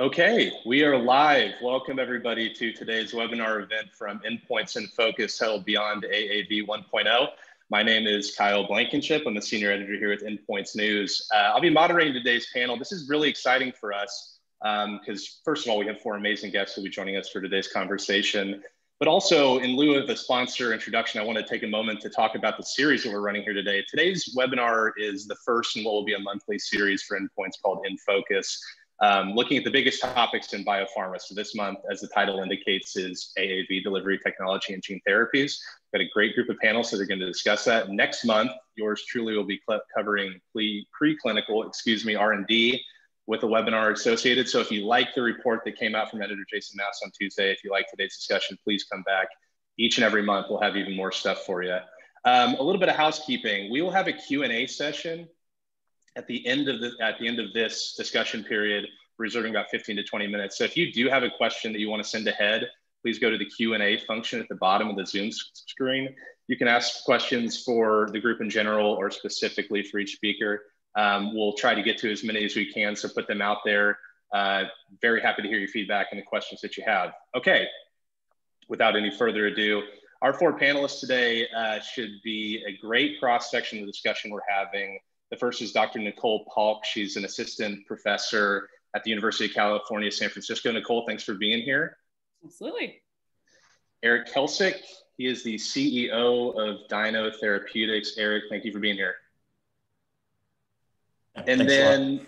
Okay, we are live. Welcome everybody to today's webinar event from Endpoints in Focus held beyond AAV 1.0. My name is Kyle Blankenship. I'm the senior editor here at Endpoints News. Uh, I'll be moderating today's panel. This is really exciting for us because um, first of all, we have four amazing guests who will be joining us for today's conversation. But also in lieu of the sponsor introduction, I want to take a moment to talk about the series that we're running here today. Today's webinar is the first in what will be a monthly series for Endpoints called In Focus um, looking at the biggest topics in biopharma. So this month, as the title indicates, is AAV delivery technology and gene therapies. We've got a great group of panelists that are going to discuss that. Next month, yours truly will be covering pre preclinical, excuse me, R&D with a webinar associated. So if you like the report that came out from editor Jason Mass on Tuesday, if you like today's discussion, please come back. Each and every month, we'll have even more stuff for you. Um, a little bit of housekeeping. We will have a Q&A session at the end of the at the end of this discussion period, reserving about 15 to 20 minutes. So if you do have a question that you want to send ahead, please go to the Q&A function at the bottom of the Zoom screen. You can ask questions for the group in general or specifically for each speaker. Um, we'll try to get to as many as we can, so put them out there. Uh, very happy to hear your feedback and the questions that you have. Okay, without any further ado, our four panelists today uh, should be a great cross-section of the discussion we're having the first is Dr. Nicole Paulk. She's an assistant professor at the University of California, San Francisco. Nicole, thanks for being here. Absolutely. Eric Kelsick, he is the CEO of Dino Therapeutics. Eric, thank you for being here. And thanks then,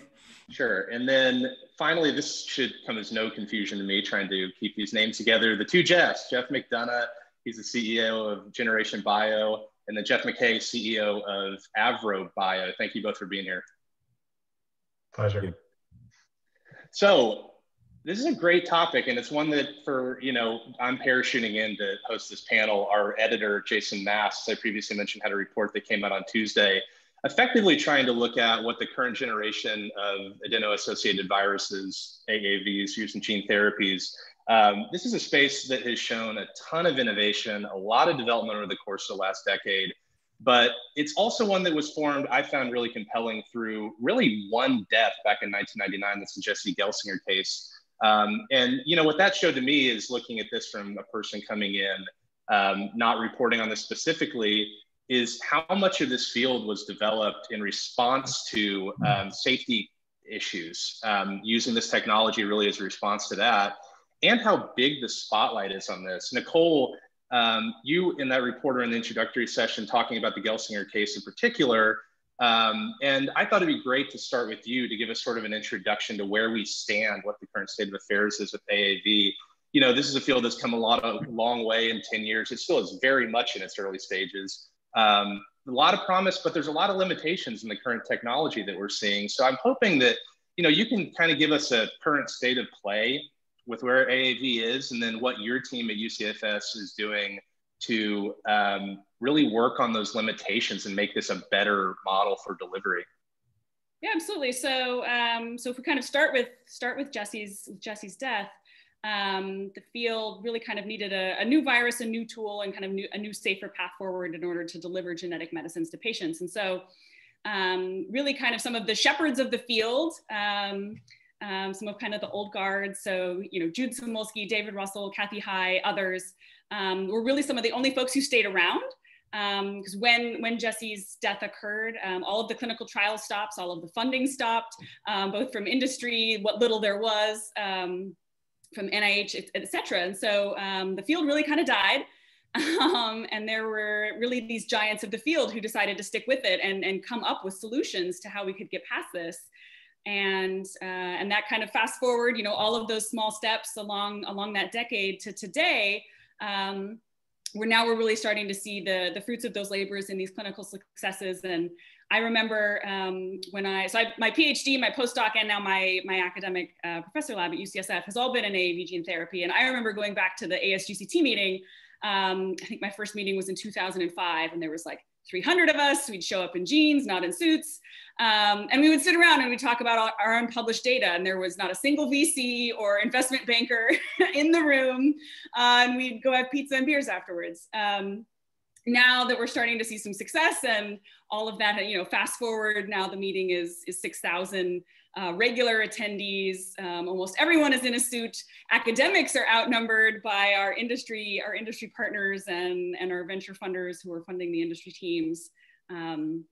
sure. And then finally, this should come as no confusion to me trying to keep these names together. The two Jeffs, Jeff McDonough, he's the CEO of Generation Bio, and then Jeff McKay, CEO of Avro Bio. Thank you both for being here. Pleasure. So this is a great topic, and it's one that for you know I'm parachuting in to host this panel. Our editor Jason Mass, as I previously mentioned, had a report that came out on Tuesday, effectively trying to look at what the current generation of adeno-associated viruses, AAVs, used in gene therapies. Um, this is a space that has shown a ton of innovation, a lot of development over the course of the last decade. But it's also one that was formed, I found really compelling through really one death back in 1999. That's the Jesse Gelsinger case. Um, and you know what that showed to me is looking at this from a person coming in, um, not reporting on this specifically, is how much of this field was developed in response to um, safety issues, um, using this technology really as a response to that, and how big the spotlight is on this. Nicole um, you in that reporter in the introductory session talking about the Gelsinger case in particular. Um, and I thought it'd be great to start with you to give us sort of an introduction to where we stand, what the current state of affairs is with AAV. You know, this is a field that's come a lot of long way in 10 years. It still is very much in its early stages. Um, a lot of promise, but there's a lot of limitations in the current technology that we're seeing. So I'm hoping that, you know, you can kind of give us a current state of play with where AAV is, and then what your team at UCFS is doing to um, really work on those limitations and make this a better model for delivery. Yeah, absolutely. So, um, so if we kind of start with start with Jesse's Jesse's death, um, the field really kind of needed a, a, new virus, a new tool, and kind of new, a new safer path forward in order to deliver genetic medicines to patients. And so, um, really, kind of some of the shepherds of the field um, um, some of kind of the old guard. So, you know, Jude Samolsky, David Russell, Kathy High, others um, were really some of the only folks who stayed around. Because um, when, when Jesse's death occurred, um, all of the clinical trial stops, all of the funding stopped, um, both from industry, what little there was, um, from NIH, et, cetera. And so the field really kind of died. Um, and there were really these giants of the field who decided to stick with it and, and come up with solutions to how we could get past this and uh, and that kind of fast forward you know all of those small steps along along that decade to today um, we're now we're really starting to see the the fruits of those labors and these clinical successes and I remember um, when I so I, my PhD, my postdoc, and now my my academic uh, professor lab at UCSF has all been in AAV gene therapy. And I remember going back to the ASGCT meeting. Um, I think my first meeting was in 2005, and there was like 300 of us. We'd show up in jeans, not in suits. Um, and we would sit around and we'd talk about our unpublished data. And there was not a single VC or investment banker in the room. Uh, and we'd go have pizza and beers afterwards. Um, now that we're starting to see some success and all of that, you know, fast forward, now the meeting is, is 6,000 uh, regular attendees. Um, almost everyone is in a suit. Academics are outnumbered by our industry, our industry partners and, and our venture funders who are funding the industry teams. Um,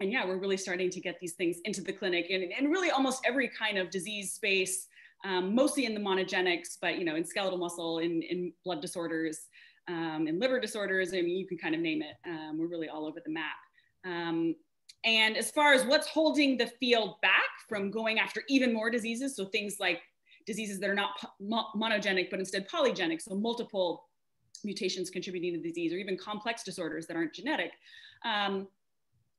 and yeah, we're really starting to get these things into the clinic and, and really almost every kind of disease space, um, mostly in the monogenics, but you know, in skeletal muscle, in, in blood disorders, um, in liver disorders, I mean, you can kind of name it. Um, we're really all over the map. Um, and as far as what's holding the field back from going after even more diseases, so things like diseases that are not monogenic, but instead polygenic, so multiple mutations contributing to disease, or even complex disorders that aren't genetic. Um,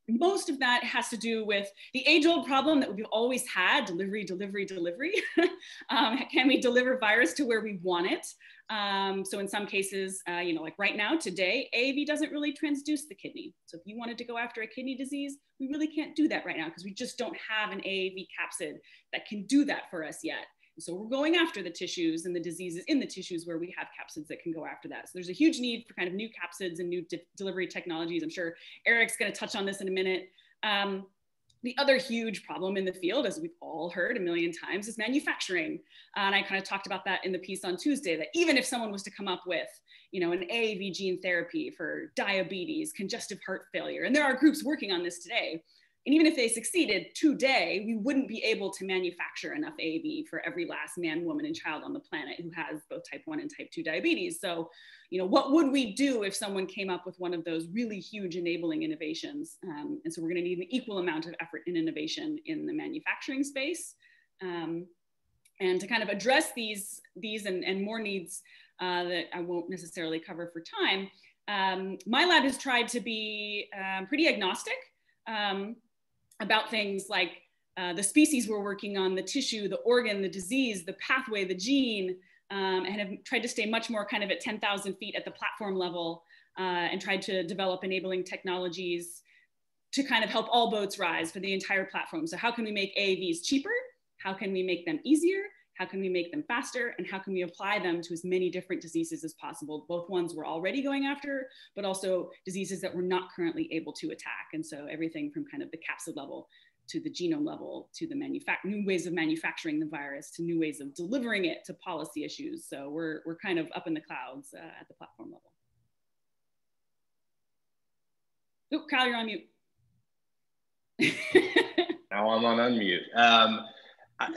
most of that has to do with the age old problem that we've always had delivery, delivery, delivery. um, can we deliver virus to where we want it? Um, so in some cases, uh, you know, like right now, today, AAV doesn't really transduce the kidney. So if you wanted to go after a kidney disease, we really can't do that right now because we just don't have an AAV capsid that can do that for us yet. So we're going after the tissues and the diseases in the tissues where we have capsids that can go after that. So there's a huge need for kind of new capsids and new de delivery technologies. I'm sure Eric's going to touch on this in a minute. Um, the other huge problem in the field, as we've all heard a million times, is manufacturing. and I kind of talked about that in the piece on Tuesday, that even if someone was to come up with, you know, an AAV gene therapy for diabetes, congestive heart failure, and there are groups working on this today, and even if they succeeded today, we wouldn't be able to manufacture enough AAV for every last man, woman, and child on the planet who has both type 1 and type 2 diabetes. So, you know, what would we do if someone came up with one of those really huge enabling innovations? Um, and so we're going to need an equal amount of effort in innovation in the manufacturing space. Um, and to kind of address these, these and, and more needs uh, that I won't necessarily cover for time, um, my lab has tried to be um, pretty agnostic. Um, about things like uh, the species we're working on, the tissue, the organ, the disease, the pathway, the gene, um, and have tried to stay much more kind of at 10,000 feet at the platform level uh, and tried to develop enabling technologies to kind of help all boats rise for the entire platform. So how can we make AAVs cheaper? How can we make them easier? How can we make them faster? And how can we apply them to as many different diseases as possible, both ones we're already going after, but also diseases that we're not currently able to attack. And so everything from kind of the capsid level to the genome level to the new ways of manufacturing the virus to new ways of delivering it to policy issues. So we're, we're kind of up in the clouds uh, at the platform level. Oh, Kyle, you're on mute. now I'm on unmute. Um,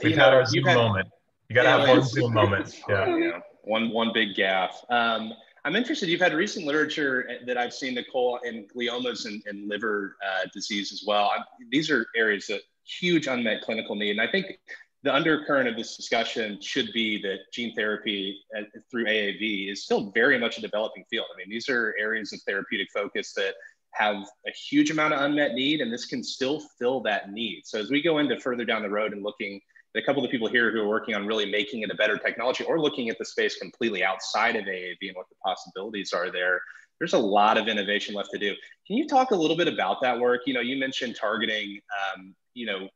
We've had our Zoom had, moment. You got to yeah, have one cool moment. Yeah. yeah. One, one big gaff. Um, I'm interested. You've had recent literature that I've seen, Nicole, in gliomas and, and liver uh, disease as well. I'm, these are areas that huge unmet clinical need. And I think the undercurrent of this discussion should be that gene therapy uh, through AAV is still very much a developing field. I mean, these are areas of therapeutic focus that have a huge amount of unmet need, and this can still fill that need. So as we go into further down the road and looking a couple of the people here who are working on really making it a better technology or looking at the space completely outside of AAV and what the possibilities are there. There's a lot of innovation left to do. Can you talk a little bit about that work? You know, you mentioned targeting, um, you know,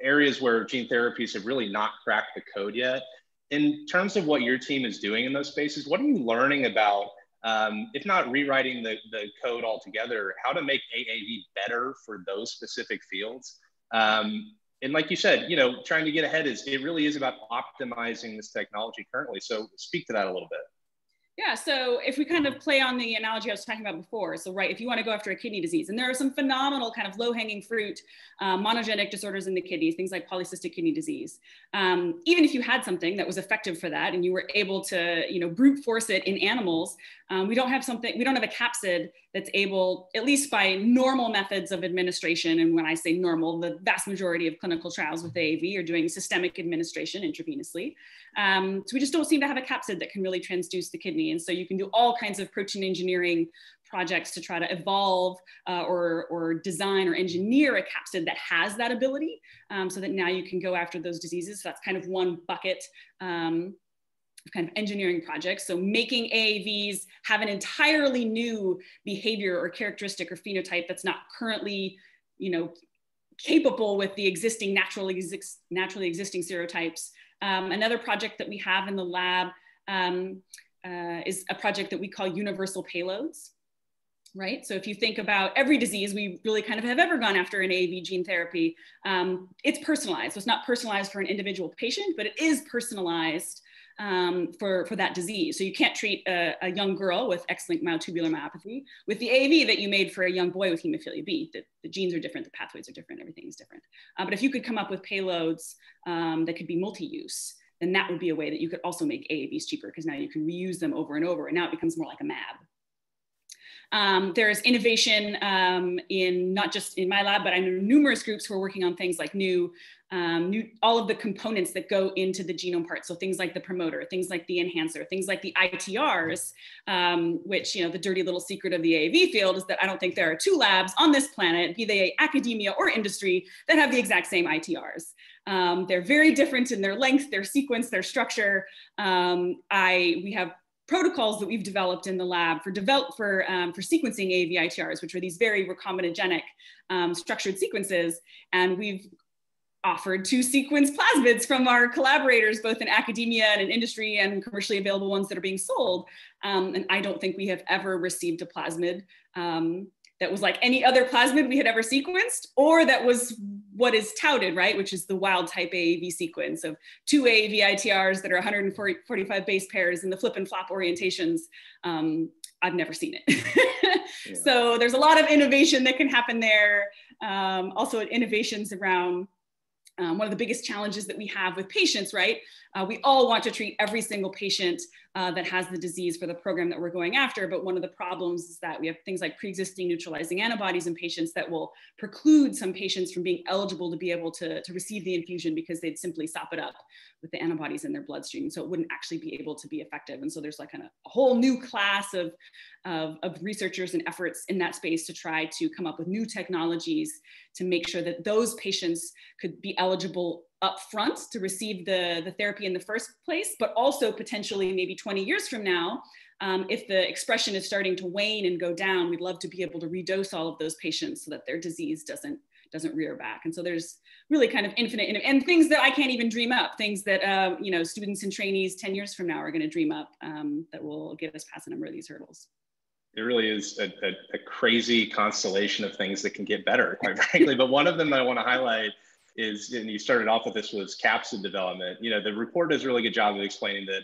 areas where gene therapies have really not cracked the code yet. In terms of what your team is doing in those spaces, what are you learning about, um, if not rewriting the, the code altogether, how to make AAV better for those specific fields? Um, and like you said, you know, trying to get ahead is it really is about optimizing this technology currently. So speak to that a little bit. Yeah, so if we kind of play on the analogy I was talking about before, so right, if you want to go after a kidney disease, and there are some phenomenal kind of low-hanging fruit um, monogenic disorders in the kidneys, things like polycystic kidney disease. Um, even if you had something that was effective for that, and you were able to, you know, brute force it in animals, um, we don't have something, we don't have a capsid that's able, at least by normal methods of administration, and when I say normal, the vast majority of clinical trials with AAV are doing systemic administration intravenously. Um, so we just don't seem to have a capsid that can really transduce the kidney. And so you can do all kinds of protein engineering projects to try to evolve uh, or, or design or engineer a capsid that has that ability um, so that now you can go after those diseases. So that's kind of one bucket um, kind of engineering projects. So making AAVs have an entirely new behavior or characteristic or phenotype that's not currently, you know, capable with the existing naturally, naturally existing serotypes um, another project that we have in the lab um, uh, is a project that we call universal payloads. right? So if you think about every disease, we really kind of have ever gone after an AAV gene therapy. Um, it's personalized. So it's not personalized for an individual patient, but it is personalized um, for, for that disease. So you can't treat a, a young girl with X-linked myotubular myopathy with the AAV that you made for a young boy with hemophilia B. The, the genes are different, the pathways are different, everything is different. Uh, but if you could come up with payloads um, that could be multi-use, then that would be a way that you could also make AAVs cheaper because now you can reuse them over and over and now it becomes more like a MAB. Um, there's innovation um, in not just in my lab, but I know numerous groups who are working on things like new, um, new, all of the components that go into the genome part. So things like the promoter, things like the enhancer, things like the ITRs, um, which, you know, the dirty little secret of the AAV field is that I don't think there are two labs on this planet, be they academia or industry, that have the exact same ITRs. Um, they're very different in their length, their sequence, their structure. Um, I, we have protocols that we've developed in the lab for develop for um, for sequencing AAV-ITRs, which are these very recombinogenic um, structured sequences, and we've offered to sequence plasmids from our collaborators, both in academia and in industry and commercially available ones that are being sold. Um, and I don't think we have ever received a plasmid um, that was like any other plasmid we had ever sequenced, or that was what is touted, right, which is the wild type AAV sequence of two AAV ITRs that are 145 base pairs in the flip and flop orientations. Um, I've never seen it. yeah. So there's a lot of innovation that can happen there. Um, also innovations around um, one of the biggest challenges that we have with patients, right? Uh, we all want to treat every single patient uh, that has the disease for the program that we're going after. But one of the problems is that we have things like pre-existing neutralizing antibodies in patients that will preclude some patients from being eligible to be able to, to receive the infusion because they'd simply sop it up with the antibodies in their bloodstream. So it wouldn't actually be able to be effective. And so there's like kind of a whole new class of, of, of researchers and efforts in that space to try to come up with new technologies to make sure that those patients could be eligible upfront to receive the, the therapy in the first place, but also potentially maybe 20 years from now, um, if the expression is starting to wane and go down, we'd love to be able to redose all of those patients so that their disease doesn't doesn't rear back. And so there's really kind of infinite and things that I can't even dream up, things that uh, you know students and trainees 10 years from now are going to dream up um, that will get us past a number of these hurdles. It really is a, a, a crazy constellation of things that can get better, quite frankly. But one of them that I want to highlight is, and you started off with this, was capsid development. You know, the report does a really good job of explaining that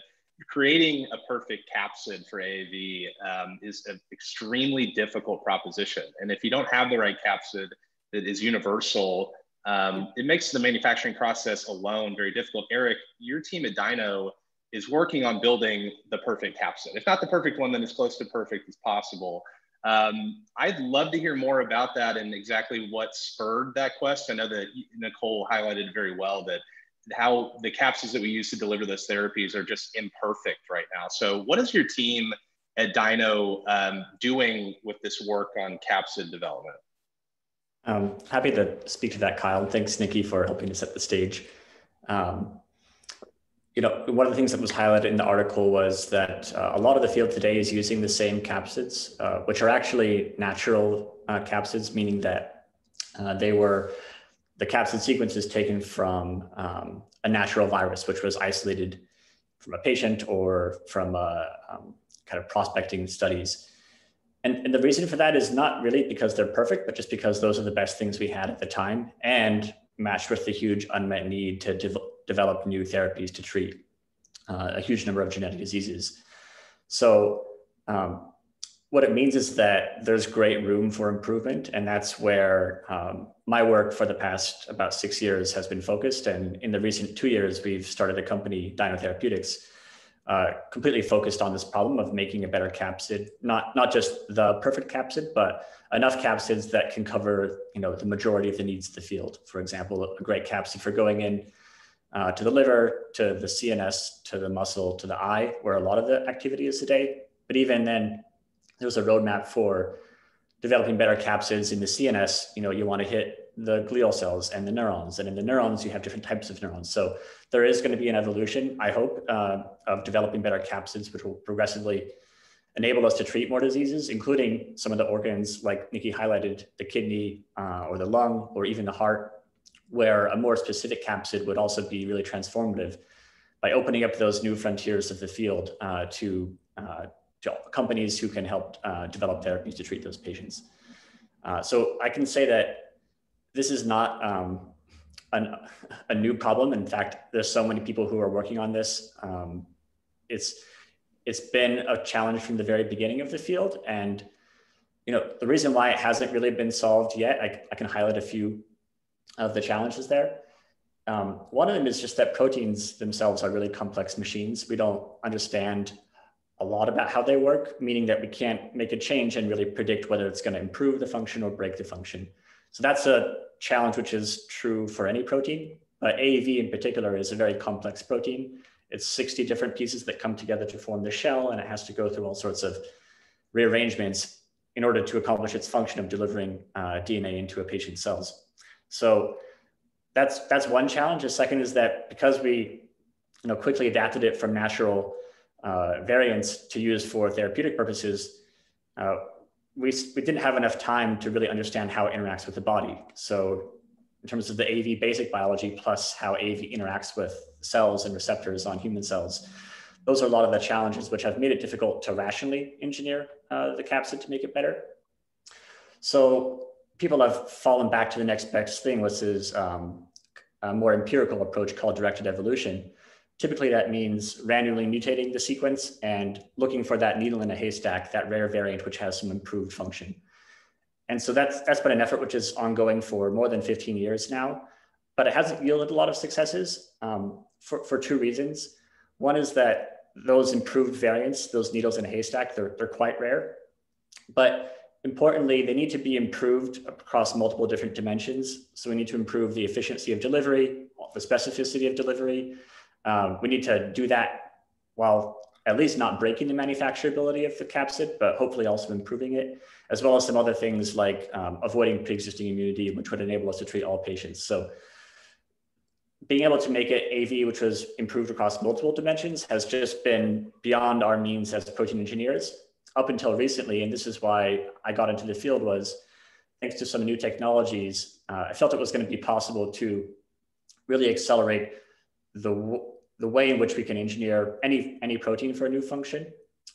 creating a perfect capsid for AAV um, is an extremely difficult proposition. And if you don't have the right capsid that is universal, um, it makes the manufacturing process alone very difficult. Eric, your team at Dino is working on building the perfect capsid. If not the perfect one, then as close to perfect as possible. Um, I'd love to hear more about that and exactly what spurred that quest. I know that Nicole highlighted very well that how the capsules that we use to deliver those therapies are just imperfect right now. So, what is your team at Dino um, doing with this work on capsid development? Um, happy to speak to that, Kyle. Thanks, Nikki, for helping to set the stage. Um, you know, one of the things that was highlighted in the article was that uh, a lot of the field today is using the same capsids, uh, which are actually natural uh, capsids, meaning that uh, they were the capsid sequences taken from um, a natural virus, which was isolated from a patient or from uh, um, kind of prospecting studies. And, and the reason for that is not really because they're perfect, but just because those are the best things we had at the time and matched with the huge unmet need to develop develop new therapies to treat uh, a huge number of genetic diseases. So, um, what it means is that there's great room for improvement, and that's where um, my work for the past about six years has been focused. And in the recent two years, we've started a company, Dino Therapeutics, uh, completely focused on this problem of making a better capsid, not not just the perfect capsid, but enough capsids that can cover you know the majority of the needs of the field. For example, a great capsid for going in uh, to the liver, to the CNS, to the muscle, to the eye, where a lot of the activity is today. But even then, there's a roadmap for developing better capsids in the CNS. You know, you want to hit the glial cells and the neurons, and in the neurons, you have different types of neurons. So there is going to be an evolution, I hope, uh, of developing better capsids, which will progressively enable us to treat more diseases, including some of the organs like Nikki highlighted, the kidney uh, or the lung or even the heart where a more specific capsid would also be really transformative by opening up those new frontiers of the field uh, to, uh, to companies who can help uh, develop therapies to treat those patients. Uh, so I can say that this is not um, an, a new problem. In fact, there's so many people who are working on this. Um, it's it's been a challenge from the very beginning of the field, and you know the reason why it hasn't really been solved yet. I, I can highlight a few of the challenges there. Um, one of them is just that proteins themselves are really complex machines. We don't understand a lot about how they work, meaning that we can't make a change and really predict whether it's going to improve the function or break the function. So that's a challenge which is true for any protein. But AAV in particular is a very complex protein. It's 60 different pieces that come together to form the shell, and it has to go through all sorts of rearrangements in order to accomplish its function of delivering uh, DNA into a patient's cells. So that's that's one challenge. The second is that because we you know, quickly adapted it from natural uh, variants to use for therapeutic purposes, uh, we, we didn't have enough time to really understand how it interacts with the body. So in terms of the AV basic biology plus how AV interacts with cells and receptors on human cells, those are a lot of the challenges which have made it difficult to rationally engineer uh, the capsid to make it better. So people have fallen back to the next best thing, which is um, a more empirical approach called directed evolution, Typically, that means randomly mutating the sequence and looking for that needle in a haystack, that rare variant which has some improved function. And so that's, that's been an effort which is ongoing for more than 15 years now, but it hasn't yielded a lot of successes um, for, for two reasons. One is that those improved variants, those needles in a haystack, they're, they're quite rare. But importantly, they need to be improved across multiple different dimensions. So we need to improve the efficiency of delivery, the specificity of delivery, um, we need to do that while at least not breaking the manufacturability of the capsid, but hopefully also improving it, as well as some other things like um, avoiding pre-existing immunity, which would enable us to treat all patients. So being able to make it AV, which was improved across multiple dimensions, has just been beyond our means as protein engineers up until recently. And this is why I got into the field was thanks to some new technologies, uh, I felt it was going to be possible to really accelerate the the way in which we can engineer any any protein for a new function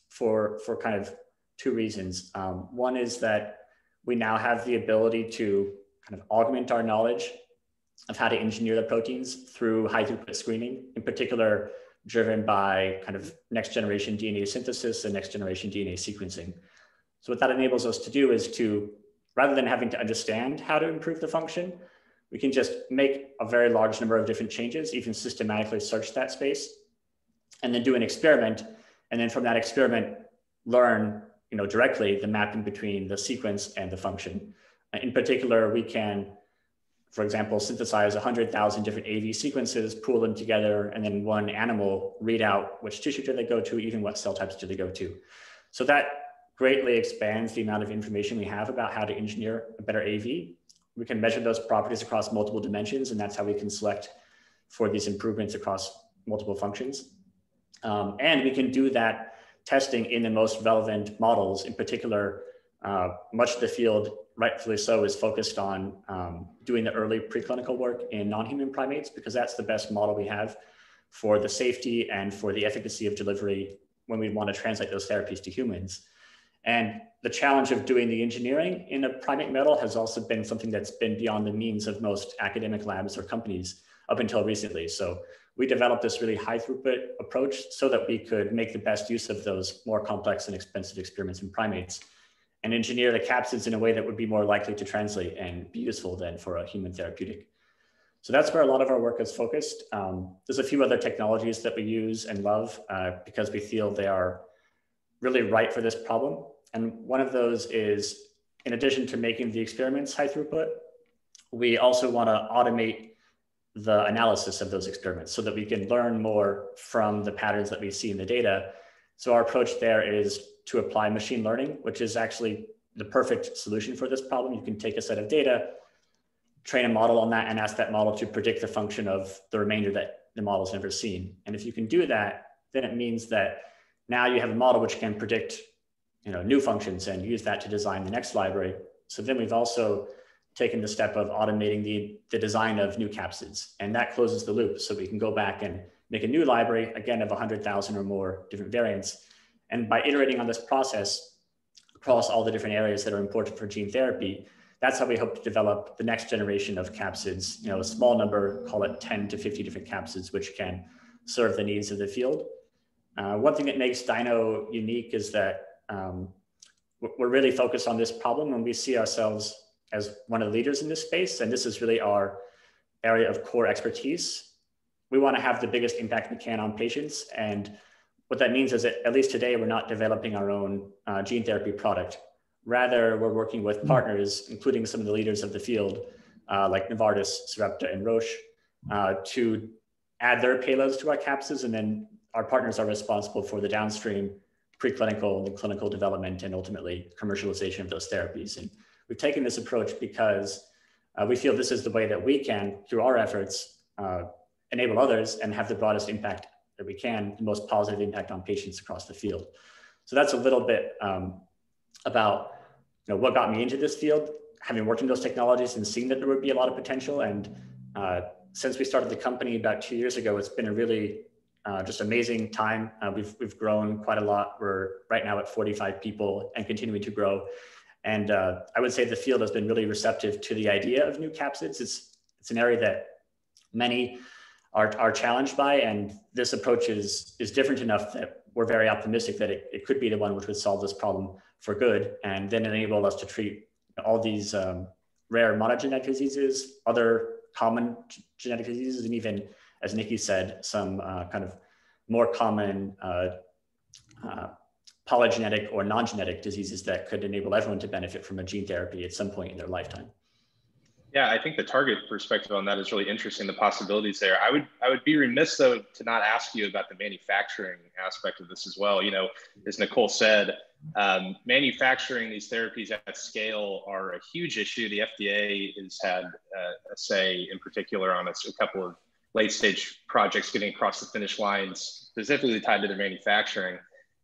for for kind of two reasons. Um, one is that we now have the ability to kind of augment our knowledge of how to engineer the proteins through high throughput screening, in particular driven by kind of next generation DNA synthesis and next generation DNA sequencing. So what that enables us to do is to, rather than having to understand how to improve the function, we can just make a very large number of different changes, even systematically search that space, and then do an experiment. And then from that experiment, learn you know, directly the mapping between the sequence and the function. In particular, we can, for example, synthesize 100,000 different AV sequences, pool them together, and then one animal read out which tissue do they go to, even what cell types do they go to. So that greatly expands the amount of information we have about how to engineer a better AV we can measure those properties across multiple dimensions, and that's how we can select for these improvements across multiple functions. Um, and we can do that testing in the most relevant models. In particular, uh, much of the field, rightfully so, is focused on um, doing the early preclinical work in non-human primates because that's the best model we have for the safety and for the efficacy of delivery when we want to translate those therapies to humans. And the challenge of doing the engineering in a primate model has also been something that's been beyond the means of most academic labs or companies up until recently. So we developed this really high throughput approach so that we could make the best use of those more complex and expensive experiments in primates and engineer the capsids in a way that would be more likely to translate and be useful than for a human therapeutic. So that's where a lot of our work is focused. Um, there's a few other technologies that we use and love uh, because we feel they are really right for this problem. And one of those is, in addition to making the experiments high throughput, we also want to automate the analysis of those experiments so that we can learn more from the patterns that we see in the data. So our approach there is to apply machine learning, which is actually the perfect solution for this problem. You can take a set of data, train a model on that and ask that model to predict the function of the remainder that the model's never seen. And if you can do that, then it means that now you have a model which can predict you know, new functions and use that to design the next library. So then we've also taken the step of automating the, the design of new capsids. And that closes the loop. So we can go back and make a new library, again, of 100,000 or more different variants. And by iterating on this process across all the different areas that are important for gene therapy, that's how we hope to develop the next generation of capsids, you know, a small number, call it 10 to 50 different capsids, which can serve the needs of the field. Uh, one thing that makes Dino unique is that um, we're really focused on this problem and we see ourselves as one of the leaders in this space. And this is really our area of core expertise. We want to have the biggest impact we can on patients. And what that means is that at least today, we're not developing our own uh, gene therapy product. Rather, we're working with partners, including some of the leaders of the field, uh, like Novartis, Sarepta, and Roche, uh, to add their payloads to our capsids. And then our partners are responsible for the downstream preclinical and clinical development and ultimately commercialization of those therapies. And we've taken this approach because uh, we feel this is the way that we can, through our efforts, uh, enable others and have the broadest impact that we can, the most positive impact on patients across the field. So that's a little bit um, about you know, what got me into this field, having worked in those technologies and seeing that there would be a lot of potential. And uh, since we started the company about two years ago, it's been a really uh, just amazing time. Uh, we've, we've grown quite a lot. We're right now at 45 people and continuing to grow. And uh, I would say the field has been really receptive to the idea of new capsids. It's, it's an area that many are, are challenged by, and this approach is, is different enough that we're very optimistic that it, it could be the one which would solve this problem for good and then enable us to treat all these um, rare monogenetic diseases, other common genetic diseases, and even, as Nikki said, some uh, kind of more common uh, uh, polygenetic or non-genetic diseases that could enable everyone to benefit from a gene therapy at some point in their lifetime. Yeah, I think the target perspective on that is really interesting. The possibilities there. I would I would be remiss though to not ask you about the manufacturing aspect of this as well. You know, as Nicole said, um, manufacturing these therapies at scale are a huge issue. The FDA has had uh, a say in particular on a, a couple of late stage projects getting across the finish lines, specifically tied to their manufacturing.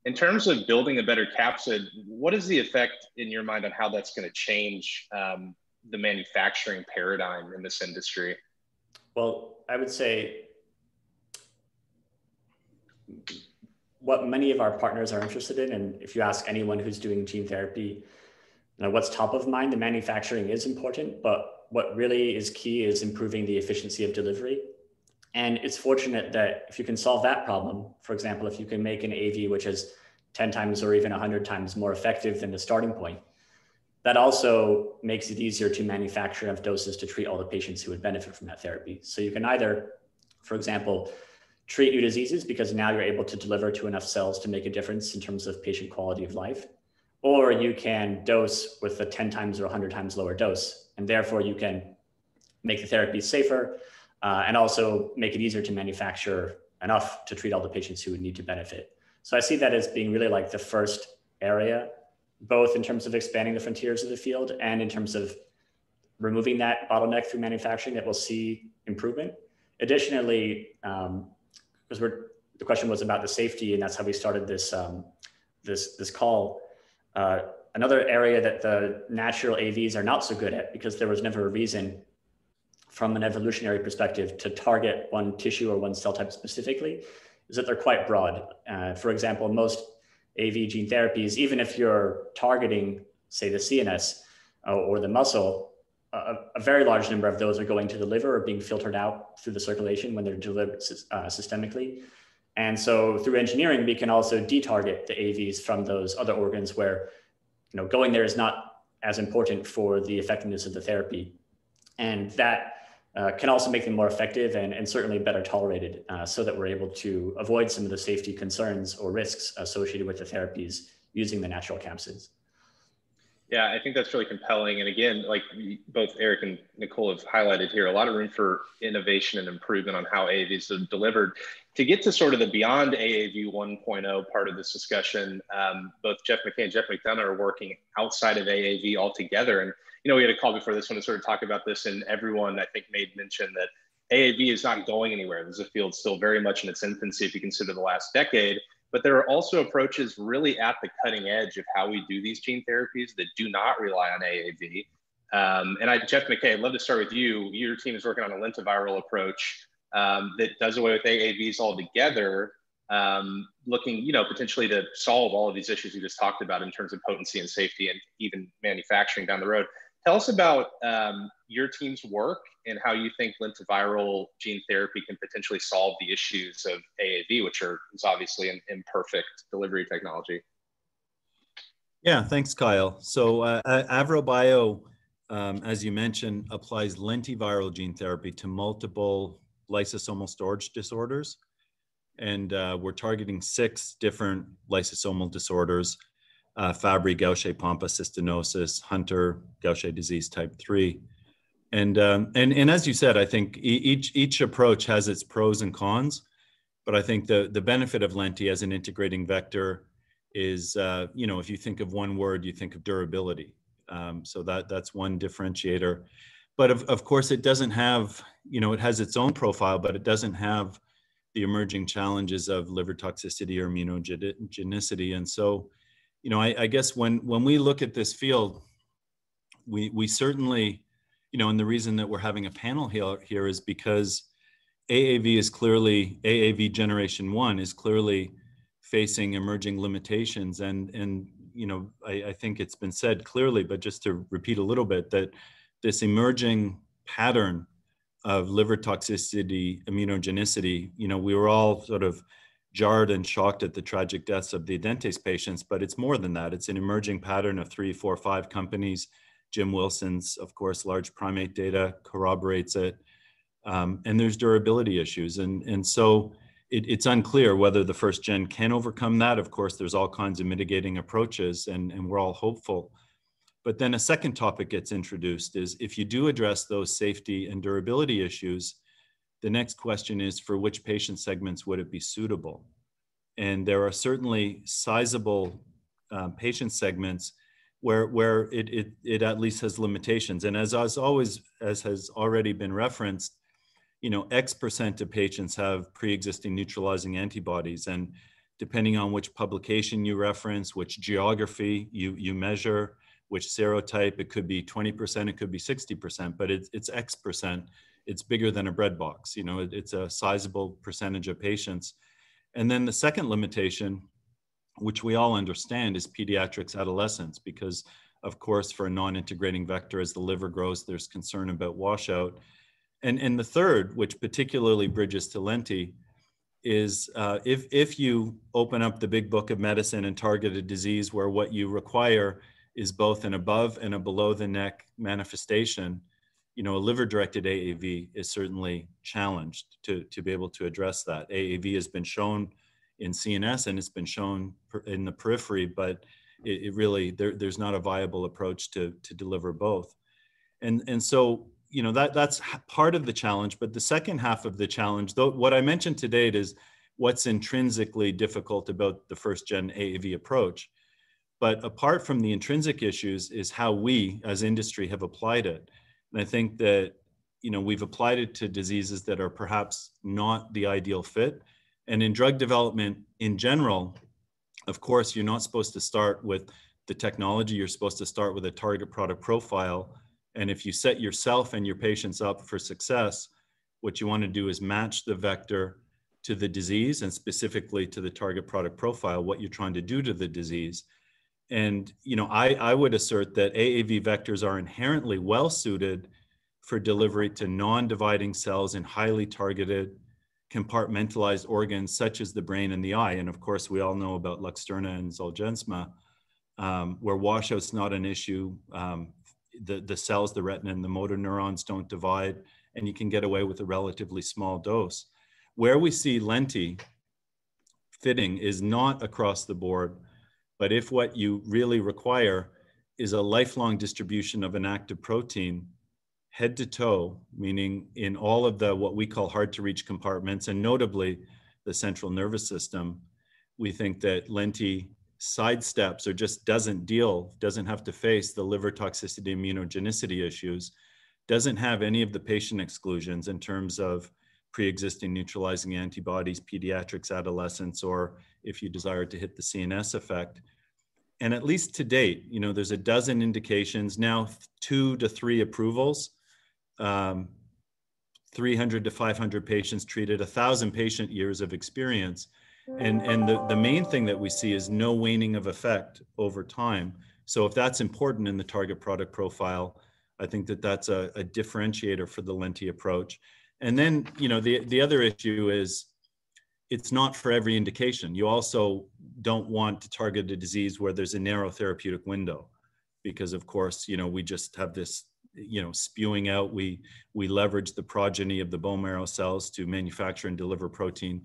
In terms of building a better capsid, what is the effect in your mind on how that's going to change um, the manufacturing paradigm in this industry? Well, I would say what many of our partners are interested in, and if you ask anyone who's doing gene therapy, you know, what's top of mind, the manufacturing is important, but what really is key is improving the efficiency of delivery. And it's fortunate that if you can solve that problem, for example, if you can make an AV which is 10 times or even 100 times more effective than the starting point, that also makes it easier to manufacture enough doses to treat all the patients who would benefit from that therapy. So you can either, for example, treat new diseases because now you're able to deliver to enough cells to make a difference in terms of patient quality of life. Or you can dose with a 10 times or 100 times lower dose, and therefore you can make the therapy safer uh, and also make it easier to manufacture enough to treat all the patients who would need to benefit. So I see that as being really like the first area, both in terms of expanding the frontiers of the field and in terms of removing that bottleneck through manufacturing that we'll see improvement. Additionally, um, because we're the question was about the safety, and that's how we started this um, this this call. Uh, another area that the natural AVs are not so good at because there was never a reason from an evolutionary perspective to target one tissue or one cell type specifically is that they're quite broad. Uh, for example, most AV gene therapies, even if you're targeting, say, the CNS uh, or the muscle, a, a, very large number of those are going to the liver or being filtered out through the circulation when they're delivered uh, systemically. And so through engineering, we can also detarget the AVs from those other organs where, you know, going there is not as important for the effectiveness of the therapy. And that uh, can also make them more effective and, and certainly better tolerated uh, so that we're able to avoid some of the safety concerns or risks associated with the therapies using the natural capsids. Yeah, I think that's really compelling. And again, like both Eric and Nicole have highlighted here, a lot of room for innovation and improvement on how AAVs are delivered. To get to sort of the beyond AAV 1.0 part of this discussion, um, both Jeff McKay and Jeff McDonough are working outside of AAV altogether. And, you know, we had a call before this one to sort of talk about this, and everyone, I think, made mention that AAV is not going anywhere. There's a field still very much in its infancy if you consider the last decade. But there are also approaches really at the cutting edge of how we do these gene therapies that do not rely on AAV. Um, and I, Jeff McKay, I'd love to start with you. Your team is working on a lentiviral approach um, that does away with AAVs altogether. um, looking, you know, potentially to solve all of these issues we just talked about in terms of potency and safety and even manufacturing down the road. Tell us about um, your team's work and how you think lentiviral gene therapy can potentially solve the issues of AAV, which are is obviously an imperfect delivery technology. Yeah, thanks, Kyle. So uh, AvroBio, um, as you mentioned, applies lentiviral gene therapy to multiple lysosomal storage disorders. And uh, we're targeting six different lysosomal disorders uh, Fabry, Gaucher, Pompe, cystinosis, Hunter, Gaucher disease type 3. And, um, and, and as you said, I think each, each approach has its pros and cons, but I think the, the benefit of Lenti as an integrating vector is, uh, you know, if you think of one word, you think of durability. Um, so that, that's one differentiator. But of, of course, it doesn't have, you know, it has its own profile, but it doesn't have the emerging challenges of liver toxicity or immunogenicity. And so, you know, I, I, guess when when we look at this field, we we certainly, you know, and the reason that we're having a panel here here is because AAV is clearly AAV generation one is clearly facing emerging limitations, and and you know, I, I think it's been said clearly, but just to repeat a little bit that this emerging pattern of liver toxicity, immunogenicity, you know, we were all sort of jarred and shocked at the tragic deaths of the Adentes patients, but it's more than that. It's an emerging pattern of three, four, five companies. Jim Wilson's, of course, large primate data corroborates it. Um, and there's durability issues. And, and so it, it's unclear whether the first gen can overcome that. Of course, there's all kinds of mitigating approaches, and, and we're all hopeful. But then a second topic gets introduced is if you do address those safety and durability issues, the next question is for which patient segments would it be suitable? And there are certainly sizable um, patient segments where, where it, it, it at least has limitations. And as, as always, as has already been referenced, you know, X percent of patients have pre-existing neutralizing antibodies. And depending on which publication you reference, which geography you, you measure, which serotype, it could be 20%, it could be 60%, but it's, it's X percent it's bigger than a bread box. You know, it, it's a sizable percentage of patients. And then the second limitation, which we all understand, is pediatrics adolescents, because of course, for a non-integrating vector, as the liver grows, there's concern about washout. And, and the third, which particularly bridges to Lenti, is uh, if, if you open up the big book of medicine and target a disease where what you require is both an above and a below the neck manifestation, you know, a liver-directed AAV is certainly challenged to, to be able to address that. AAV has been shown in CNS and it's been shown in the periphery, but it, it really, there, there's not a viable approach to, to deliver both. And, and so, you know, that, that's part of the challenge, but the second half of the challenge, though, what I mentioned to date is what's intrinsically difficult about the first gen AAV approach. But apart from the intrinsic issues is how we as industry have applied it. And I think that, you know, we've applied it to diseases that are perhaps not the ideal fit. And in drug development in general, of course, you're not supposed to start with the technology, you're supposed to start with a target product profile. And if you set yourself and your patients up for success, what you want to do is match the vector to the disease and specifically to the target product profile, what you're trying to do to the disease. And you know, I, I would assert that AAV vectors are inherently well suited for delivery to non-dividing cells in highly targeted compartmentalized organs such as the brain and the eye. And of course, we all know about Luxturna and Zolgensma, um, where washout's not an issue. Um, the, the cells, the retina and the motor neurons don't divide, and you can get away with a relatively small dose. Where we see lenti fitting is not across the board, but if what you really require is a lifelong distribution of an active protein, head to toe, meaning in all of the what we call hard to reach compartments, and notably the central nervous system, we think that Lenti sidesteps or just doesn't deal, doesn't have to face the liver toxicity immunogenicity issues, doesn't have any of the patient exclusions in terms of pre-existing neutralizing antibodies, pediatrics, adolescents, or if you desire to hit the CNS effect. And at least to date, you know, there's a dozen indications, now two to three approvals, um, 300 to 500 patients treated, a 1,000 patient years of experience. And, and the, the main thing that we see is no waning of effect over time. So if that's important in the target product profile, I think that that's a, a differentiator for the Lenti approach. And then, you know, the, the other issue is it's not for every indication. You also don't want to target a disease where there's a narrow therapeutic window because of course, you know, we just have this, you know, spewing out, we, we leverage the progeny of the bone marrow cells to manufacture and deliver protein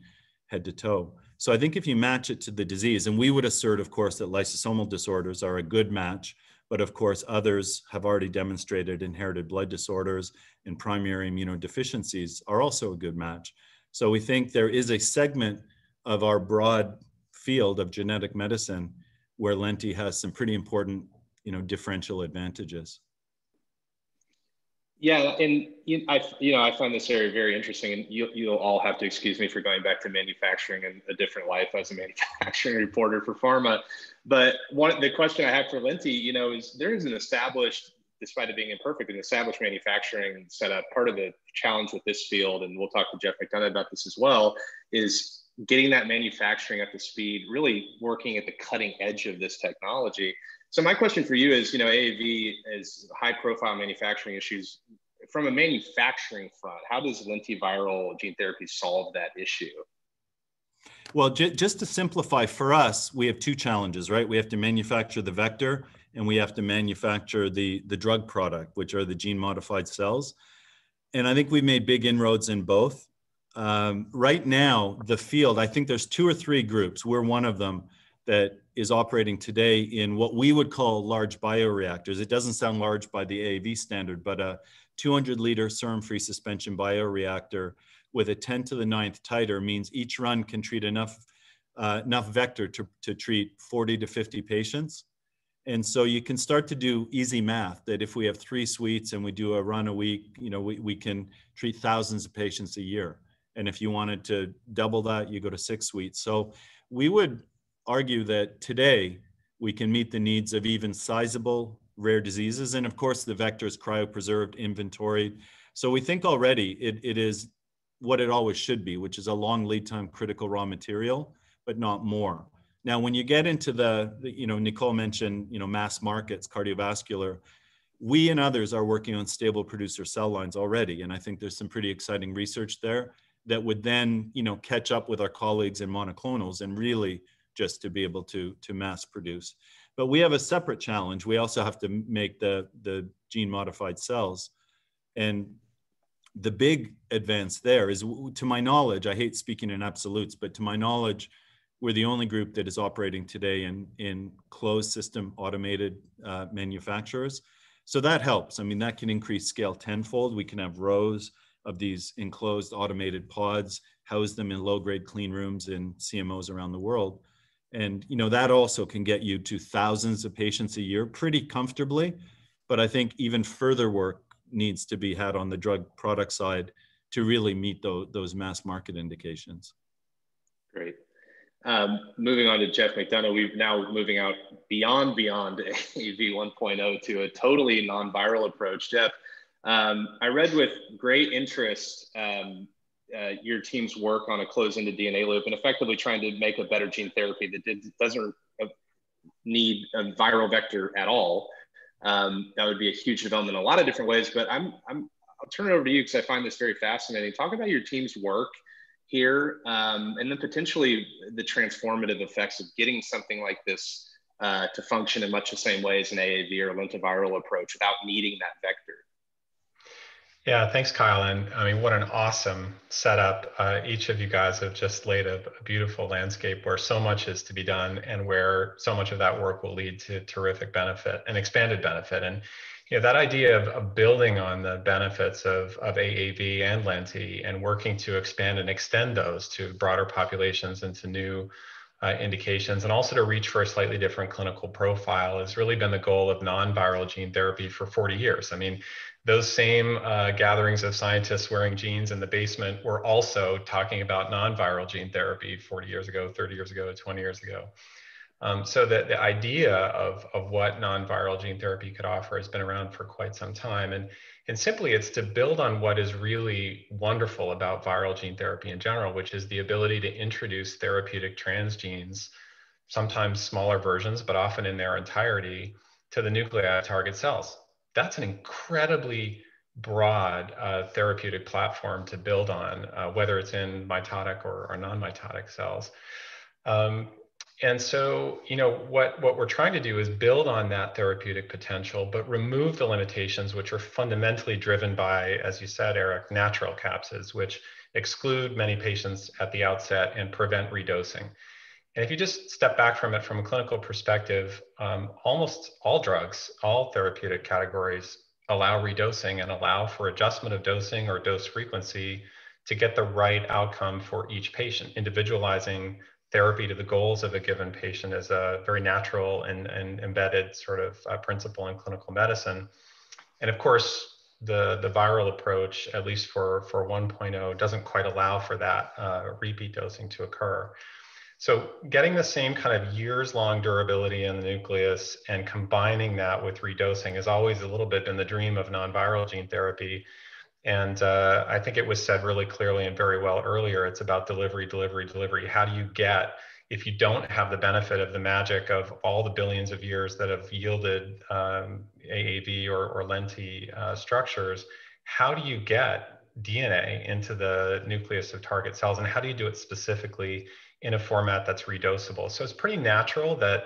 head to toe. So I think if you match it to the disease, and we would assert, of course, that lysosomal disorders are a good match, but of course, others have already demonstrated inherited blood disorders and primary immunodeficiencies are also a good match. So we think there is a segment of our broad field of genetic medicine where Lenti has some pretty important, you know, differential advantages. Yeah, and you, I, you know, I find this area very interesting, and you, you'll all have to excuse me for going back to manufacturing and a different life as a manufacturing reporter for pharma. But one, the question I have for Lenti, you know, is there is an established, despite it being imperfect, an established manufacturing setup. Part of the challenge with this field, and we'll talk to Jeff McDonough about this as well, is getting that manufacturing up to speed, really working at the cutting edge of this technology. So my question for you is, you know, AAV is high profile manufacturing issues. From a manufacturing front, how does lentiviral gene therapy solve that issue? Well, j- just to simplify for us, we have two challenges, right? We have to manufacture the vector and we have to manufacture the, the drug product, which are the gene modified cells. And I think we've made big inroads in both. Um, right now, the field, I think there's two or three groups. We're one of them that is operating today in what we would call large bioreactors. It doesn't sound large by the AAV standard, but a 200 liter serum free suspension bioreactor with a 10 to the ninth titer means each run can treat enough, uh, enough vector to, to treat 40 to 50 patients. And so you can start to do easy math that if we have three suites and we do a run a week, you know, we, we can treat thousands of patients a year. And if you wanted to double that, you go to six suites. So we would argue that today we can meet the needs of even sizable rare diseases. And of course, the vector is cryopreserved, inventory So we think already it, it is what it always should be, which is a long lead time critical raw material, but not more. Now, when you get into the, you know, Nicole mentioned, you know, mass markets, cardiovascular, we and others are working on stable producer cell lines already. And I think there's some pretty exciting research there that would then, you know, catch up with our colleagues in monoclonals and really just to be able to, to mass produce. But we have a separate challenge. We also have to make the, the gene modified cells. And the big advance there is, to my knowledge, I hate speaking in absolutes, but to my knowledge, we're the only group that is operating today in, in closed system automated uh, manufacturers. So that helps. I mean, that can increase scale tenfold. We can have rows of these enclosed automated pods, house them in low grade clean rooms in CMOs around the world and you know that also can get you to thousands of patients a year pretty comfortably but i think even further work needs to be had on the drug product side to really meet those, those mass market indications great um, moving on to jeff mcdonough we've now moving out beyond beyond AV 1.0 to a totally non-viral approach jeff um, i read with great interest um, uh, your team's work on a closed-ended DNA loop and effectively trying to make a better gene therapy that did, doesn't need a viral vector at all. Um, that would be a huge development in a lot of different ways. But I'm, I'm I'll turn it over to you because I find this very fascinating. Talk about your team's work here, um, and then potentially the transformative effects of getting something like this uh, to function in much the same way as an AAV or lentiviral approach without needing that vector. Yeah, thanks, Kyle. And I mean, what an awesome setup. Uh, each of you guys have just laid a, a, beautiful landscape where so much is to be done and where so much of that work will lead to terrific benefit and expanded benefit. And know, that idea of, of building on the benefits of, of AAV and Lenti and working to expand and extend those to broader populations and to new uh, indications and also to reach for a slightly different clinical profile has really been the goal of non-viral gene therapy for 40 years. I mean, those same uh, gatherings of scientists wearing jeans in the basement were also talking about non-viral gene therapy 40 years ago, 30 years ago, 20 years ago. Um, so that the idea of, of what non-viral gene therapy could offer has been around for quite some time. And, and simply it's to build on what is really wonderful about viral gene therapy in general, which is the ability to introduce therapeutic transgenes, sometimes smaller versions, but often in their entirety, to the nuclei of target cells. That's an incredibly broad uh, therapeutic platform to build on, uh, whether it's in mitotic or, or non-mitotic cells. Um, and so, you know, what, what we're trying to do is build on that therapeutic potential, but remove the limitations, which are fundamentally driven by, as you said, Eric, natural capsids, which exclude many patients at the outset and prevent redosing. And if you just step back from it from a clinical perspective, um, almost all drugs, all therapeutic categories allow redosing and allow for adjustment of dosing or dose frequency to get the right outcome for each patient, individualizing therapy to the goals of a given patient is a very natural and, and embedded sort of uh, principle in clinical medicine. And of course, the, the viral approach, at least for, for 1.0, doesn't quite allow for that uh, repeat dosing to occur. So getting the same kind of years long durability in the nucleus and combining that with redosing has always a little bit been the dream of non-viral gene therapy. And uh, I think it was said really clearly and very well earlier. It's about delivery, delivery, delivery. How do you get, if you don't have the benefit of the magic of all the billions of years that have yielded um, AAV or, or lenti uh, structures, how do you get DNA into the nucleus of target cells? And how do you do it specifically in a format that's redosable? So it's pretty natural that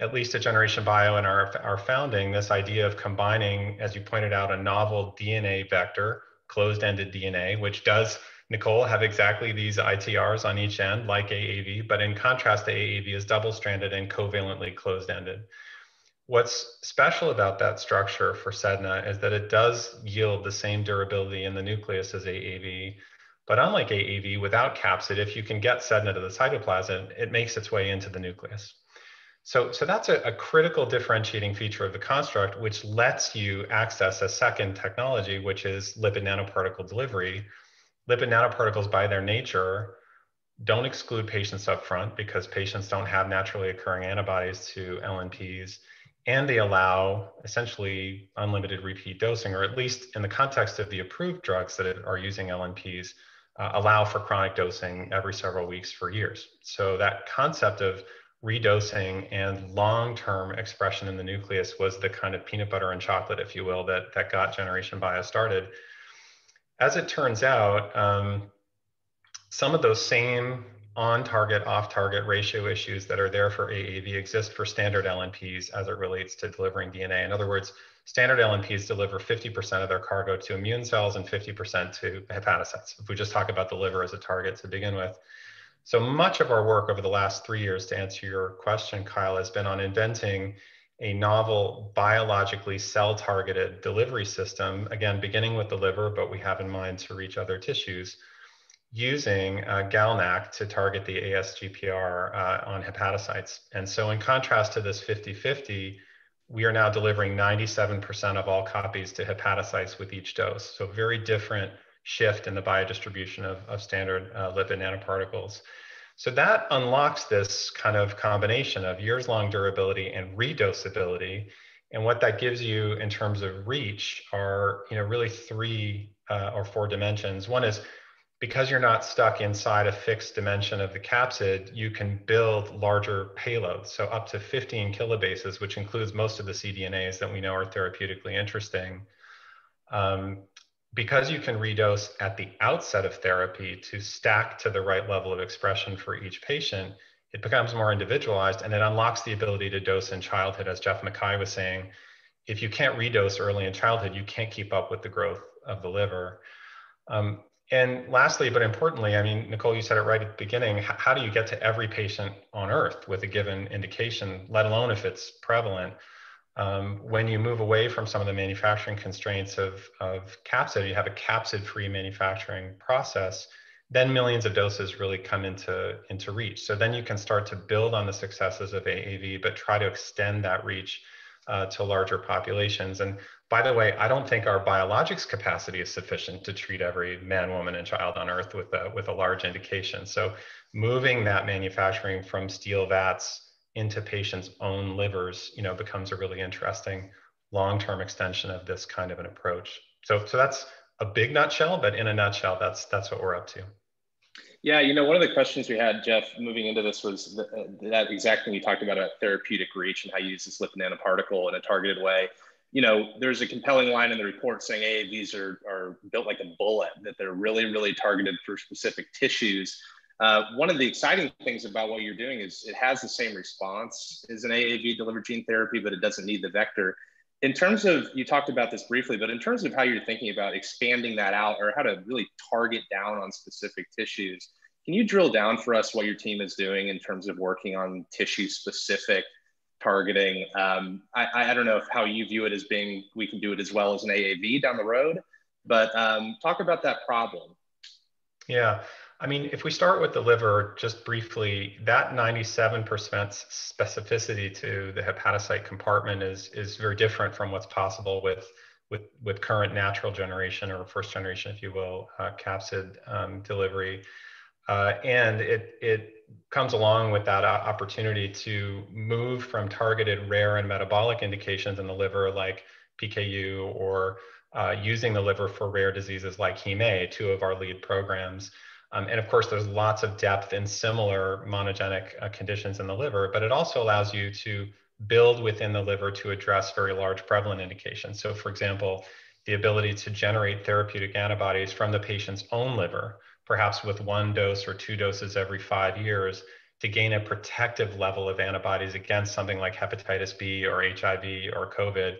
at least at Generation Bio and our, our founding, this idea of combining, as you pointed out, a novel DNA vector closed-ended DNA, which does, Nicole, have exactly these ITRs on each end like AAV, but in contrast to AAV is double-stranded and covalently closed-ended. What's special about that structure for Sedna is that it does yield the same durability in the nucleus as AAV, but unlike AAV, without capsid, if you can get Sedna to the cytoplasm, it makes its way into the nucleus. So, so that's a, a, critical differentiating feature of the construct, which lets you access a second technology, which is lipid nanoparticle delivery. Lipid nanoparticles, by their nature, don't exclude patients up front because patients don't have naturally occurring antibodies to LNPs, and they allow essentially unlimited repeat dosing, or at least in the context of the approved drugs that are using LNPs, uh, allow for chronic dosing every several weeks for years. So that concept of redosing and long-term expression in the nucleus was the kind of peanut butter and chocolate, if you will, that, that got Generation Bio started. As it turns out, um, some of those same on-target, off-target ratio issues that are there for AAV exist for standard LNPs as it relates to delivering DNA. In other words, standard LNPs deliver 50% of their cargo to immune cells and 50% to hepatocytes. If we just talk about the liver as a target to begin with. So much of our work over the last three years, to answer your question, Kyle, has been on inventing a novel biologically cell targeted delivery system, again, beginning with the liver, but we have in mind to reach other tissues, using uh, GalNAc to target the ASGPR uh, on hepatocytes. And so, in contrast to this 50 50, we are now delivering 97% of all copies to hepatocytes with each dose. So, very different shift in the biodistribution of, of standard uh, lipid nanoparticles. So that unlocks this kind of combination of years long durability and redosability. And what that gives you in terms of reach are, you know, really three uh, or four dimensions. One is because you're not stuck inside a fixed dimension of the capsid, you can build larger payloads. So up to 15 kilobases, which includes most of the cDNAs that we know are therapeutically interesting. Um, because you can redose at the outset of therapy to stack to the right level of expression for each patient, it becomes more individualized and it unlocks the ability to dose in childhood. As Jeff McKay was saying, if you can't redose early in childhood, you can't keep up with the growth of the liver. Um, and lastly, but importantly, I mean, Nicole, you said it right at the beginning. How do you get to every patient on earth with a given indication, let alone if it's prevalent? Um, when you move away from some of the manufacturing constraints of, of capsid, you have a capsid-free manufacturing process, then millions of doses really come into, into reach. So then you can start to build on the successes of AAV, but try to extend that reach uh, to larger populations. And by the way, I don't think our biologics capacity is sufficient to treat every man, woman, and child on Earth with a, with a large indication. So moving that manufacturing from steel vats into patients' own livers, you know, becomes a really interesting long-term extension of this kind of an approach. So, so that's a big nutshell, but in a nutshell, that's that's what we're up to. Yeah, you know, one of the questions we had, Jeff, moving into this was uh, that exact thing you talked about, a therapeutic reach and how you use this lipid nanoparticle in a targeted way. You know, there's a compelling line in the report saying AAVs are, are built like a bullet, that they're really, really targeted for specific tissues. Uh, one of the exciting things about what you're doing is it has the same response as an AAV delivered gene therapy, but it doesn't need the vector. In terms of, you talked about this briefly, but in terms of how you're thinking about expanding that out or how to really target down on specific tissues, can you drill down for us what your team is doing in terms of working on tissue specific targeting? Um, I, I don't know if how you view it as being, we can do it as well as an AAV down the road, but um, talk about that problem. Yeah, I mean, if we start with the liver, just briefly, that 97% specificity to the hepatocyte compartment is, is very different from what's possible with, with, with current natural generation or first generation, if you will, uh, capsid um, delivery. Uh, and it, it comes along with that opportunity to move from targeted rare and metabolic indications in the liver like PKU or uh, using the liver for rare diseases like heme, two of our lead programs, um, and of course, there's lots of depth in similar monogenic uh, conditions in the liver, but it also allows you to build within the liver to address very large prevalent indications. So for example, the ability to generate therapeutic antibodies from the patient's own liver, perhaps with one dose or two doses every five years, to gain a protective level of antibodies against something like hepatitis B or HIV or COVID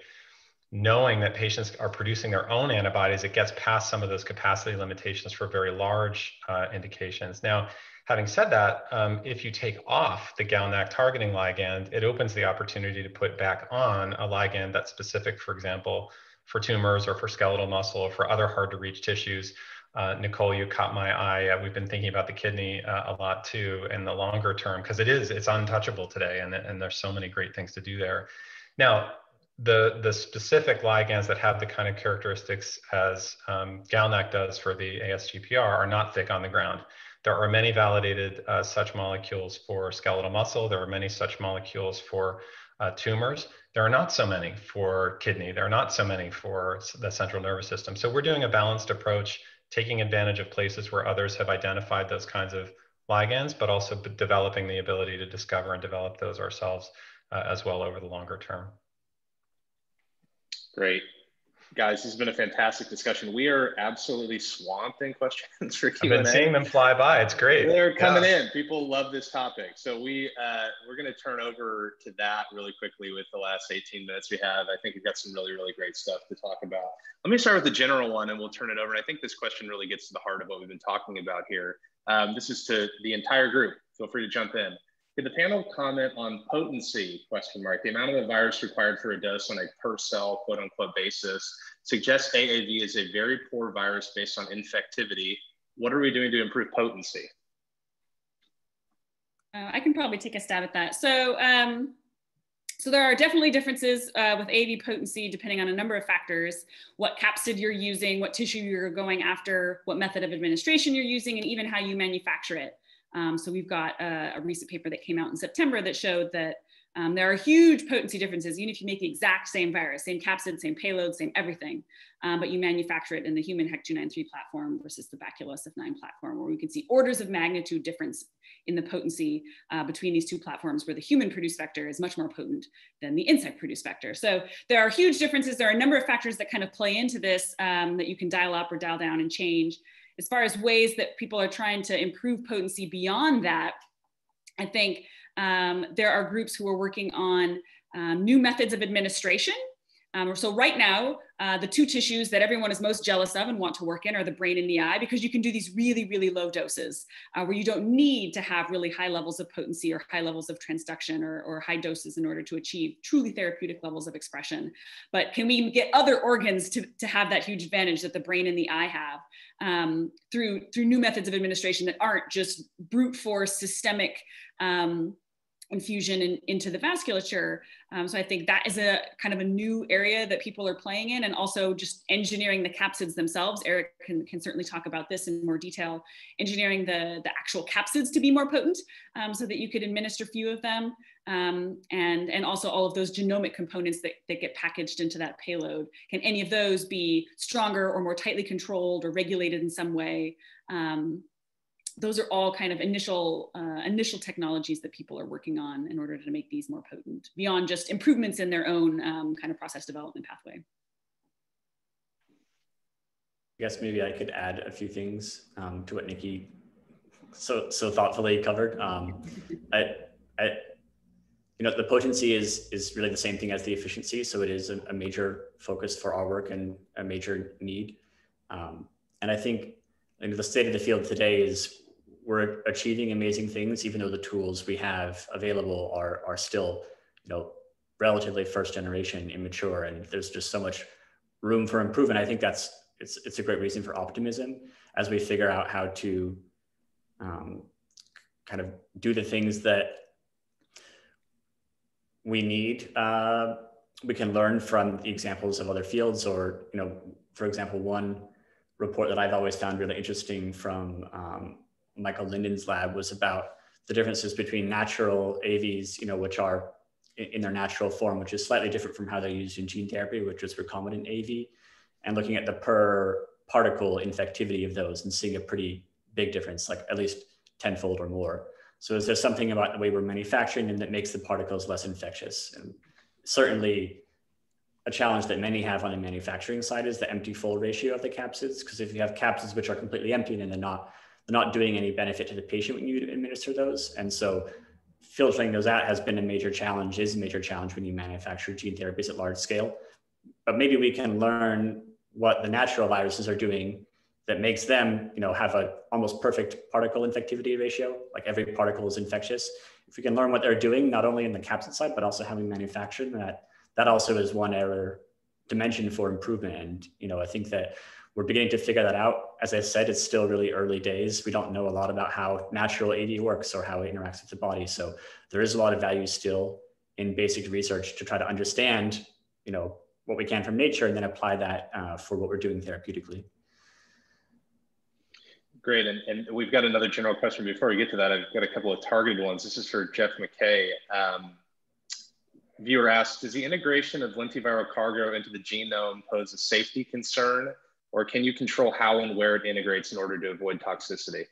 knowing that patients are producing their own antibodies, it gets past some of those capacity limitations for very large uh, indications. Now, having said that, um, if you take off the GalNAc targeting ligand, it opens the opportunity to put back on a ligand that's specific, for example, for tumors or for skeletal muscle or for other hard to reach tissues. Uh, Nicole, you caught my eye. Uh, we've been thinking about the kidney uh, a lot too in the longer term because it is, it's untouchable today and, and there's so many great things to do there. Now, the, the specific ligands that have the kind of characteristics as um, GalNAc does for the ASGPR are not thick on the ground. There are many validated uh, such molecules for skeletal muscle. There are many such molecules for uh, tumors. There are not so many for kidney. There are not so many for the central nervous system. So we're doing a balanced approach, taking advantage of places where others have identified those kinds of ligands, but also developing the ability to discover and develop those ourselves uh, as well over the longer term. Great. Guys, this has been a fantastic discussion. We are absolutely swamped in questions for Q&A. I've been seeing them fly by. It's great. They're coming yeah. in. People love this topic. So we, uh, we're going to turn over to that really quickly with the last 18 minutes we have. I think we've got some really, really great stuff to talk about. Let me start with the general one and we'll turn it over. And I think this question really gets to the heart of what we've been talking about here. Um, this is to the entire group. Feel free to jump in. Could the panel comment on potency, question mark, the amount of the virus required for a dose on a per cell, quote unquote, basis suggests AAV is a very poor virus based on infectivity. What are we doing to improve potency? Uh, I can probably take a stab at that. So, um, so there are definitely differences uh, with AAV potency depending on a number of factors, what capsid you're using, what tissue you're going after, what method of administration you're using, and even how you manufacture it. Um, so we've got a, a, recent paper that came out in September that showed that um, there are huge potency differences, even if you make the exact same virus, same capsid, same payload, same everything, um, but you manufacture it in the human HEC293 platform versus the Baculus F9 platform, where we can see orders of magnitude difference in the potency uh, between these two platforms, where the human produced vector is much more potent than the insect produced vector. So there are huge differences. There are a number of factors that kind of play into this um, that you can dial up or dial down and change as far as ways that people are trying to improve potency beyond that, I think um, there are groups who are working on um, new methods of administration. Um, so right now, uh, the two tissues that everyone is most jealous of and want to work in are the brain and the eye because you can do these really, really low doses uh, where you don't need to have really high levels of potency or high levels of transduction or, or high doses in order to achieve truly therapeutic levels of expression. But can we get other organs to, to have that huge advantage that the brain and the eye have um, through, through new methods of administration that aren't just brute force systemic um, infusion in, into the vasculature. Um, so I think that is a kind of a new area that people are playing in and also just engineering the capsids themselves. Eric can, can certainly talk about this in more detail, engineering the, the actual capsids to be more potent um, so that you could administer a few of them. um, and, and also all of those genomic components that, that get packaged into that payload. Can any of those be stronger or more tightly controlled or regulated in some way? Um, those are all kind of initial uh, initial technologies that people are working on in order to make these more potent beyond just improvements in their own um, kind of process development pathway. I guess maybe I could add a few things um, to what Nikki so so thoughtfully covered. Um, I, I, you know, the potency is is really the same thing as the efficiency, so it is a, a major focus for our work and a major need. Um, and I think the state of the field today is we're achieving amazing things, even though the tools we have available are are still, you know, relatively first generation, immature, and there's just so much room for improvement. I think that's it's it's a great reason for optimism as we figure out how to um, kind of do the things that we need. Uh, we can learn from the examples of other fields, or you know, for example, one report that I've always found really interesting from um, Michael Linden's lab was about the differences between natural AVs, you know, which are in their natural form, which is slightly different from how they're used in gene therapy, which is recombinant AV, and looking at the per particle infectivity of those and seeing a pretty big difference, like at least tenfold or more. So is there something about the way we're manufacturing them that makes the particles less infectious? And certainly a challenge that many have on the manufacturing side is the empty full ratio of the capsids. Because if you have capsids which are completely empty, then they're not they're not doing any benefit to the patient when you administer those. And so filtering those out has been a major challenge, is a major challenge when you manufacture gene therapies at large scale. But maybe we can learn what the natural viruses are doing that makes them, you know, have a almost perfect particle infectivity ratio. Like every particle is infectious. If we can learn what they're doing, not only in the capsid side, but also how we manufacture that, that also is one error dimension for improvement. And, you know, I think that we're beginning to figure that out. As I said, it's still really early days. We don't know a lot about how natural AD works or how it interacts with the body. So there is a lot of value still in basic research to try to understand, you know, what we can from nature and then apply that uh, for what we're doing therapeutically. Great, and, and we've got another general question. Before we get to that, I've got a couple of targeted ones. This is for Jeff McKay. Um, viewer asks, does the integration of lentiviral cargo into the genome pose a safety concern, or can you control how and where it integrates in order to avoid toxicity?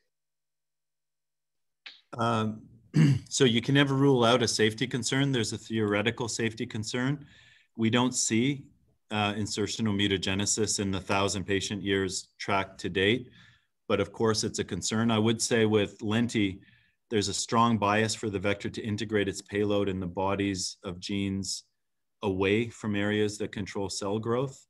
Um, so you can never rule out a safety concern. There's a theoretical safety concern we don't see uh, insertional mutagenesis in the thousand patient years tracked to date, but of course it's a concern. I would say with Lenti, there's a strong bias for the vector to integrate its payload in the bodies of genes away from areas that control cell growth.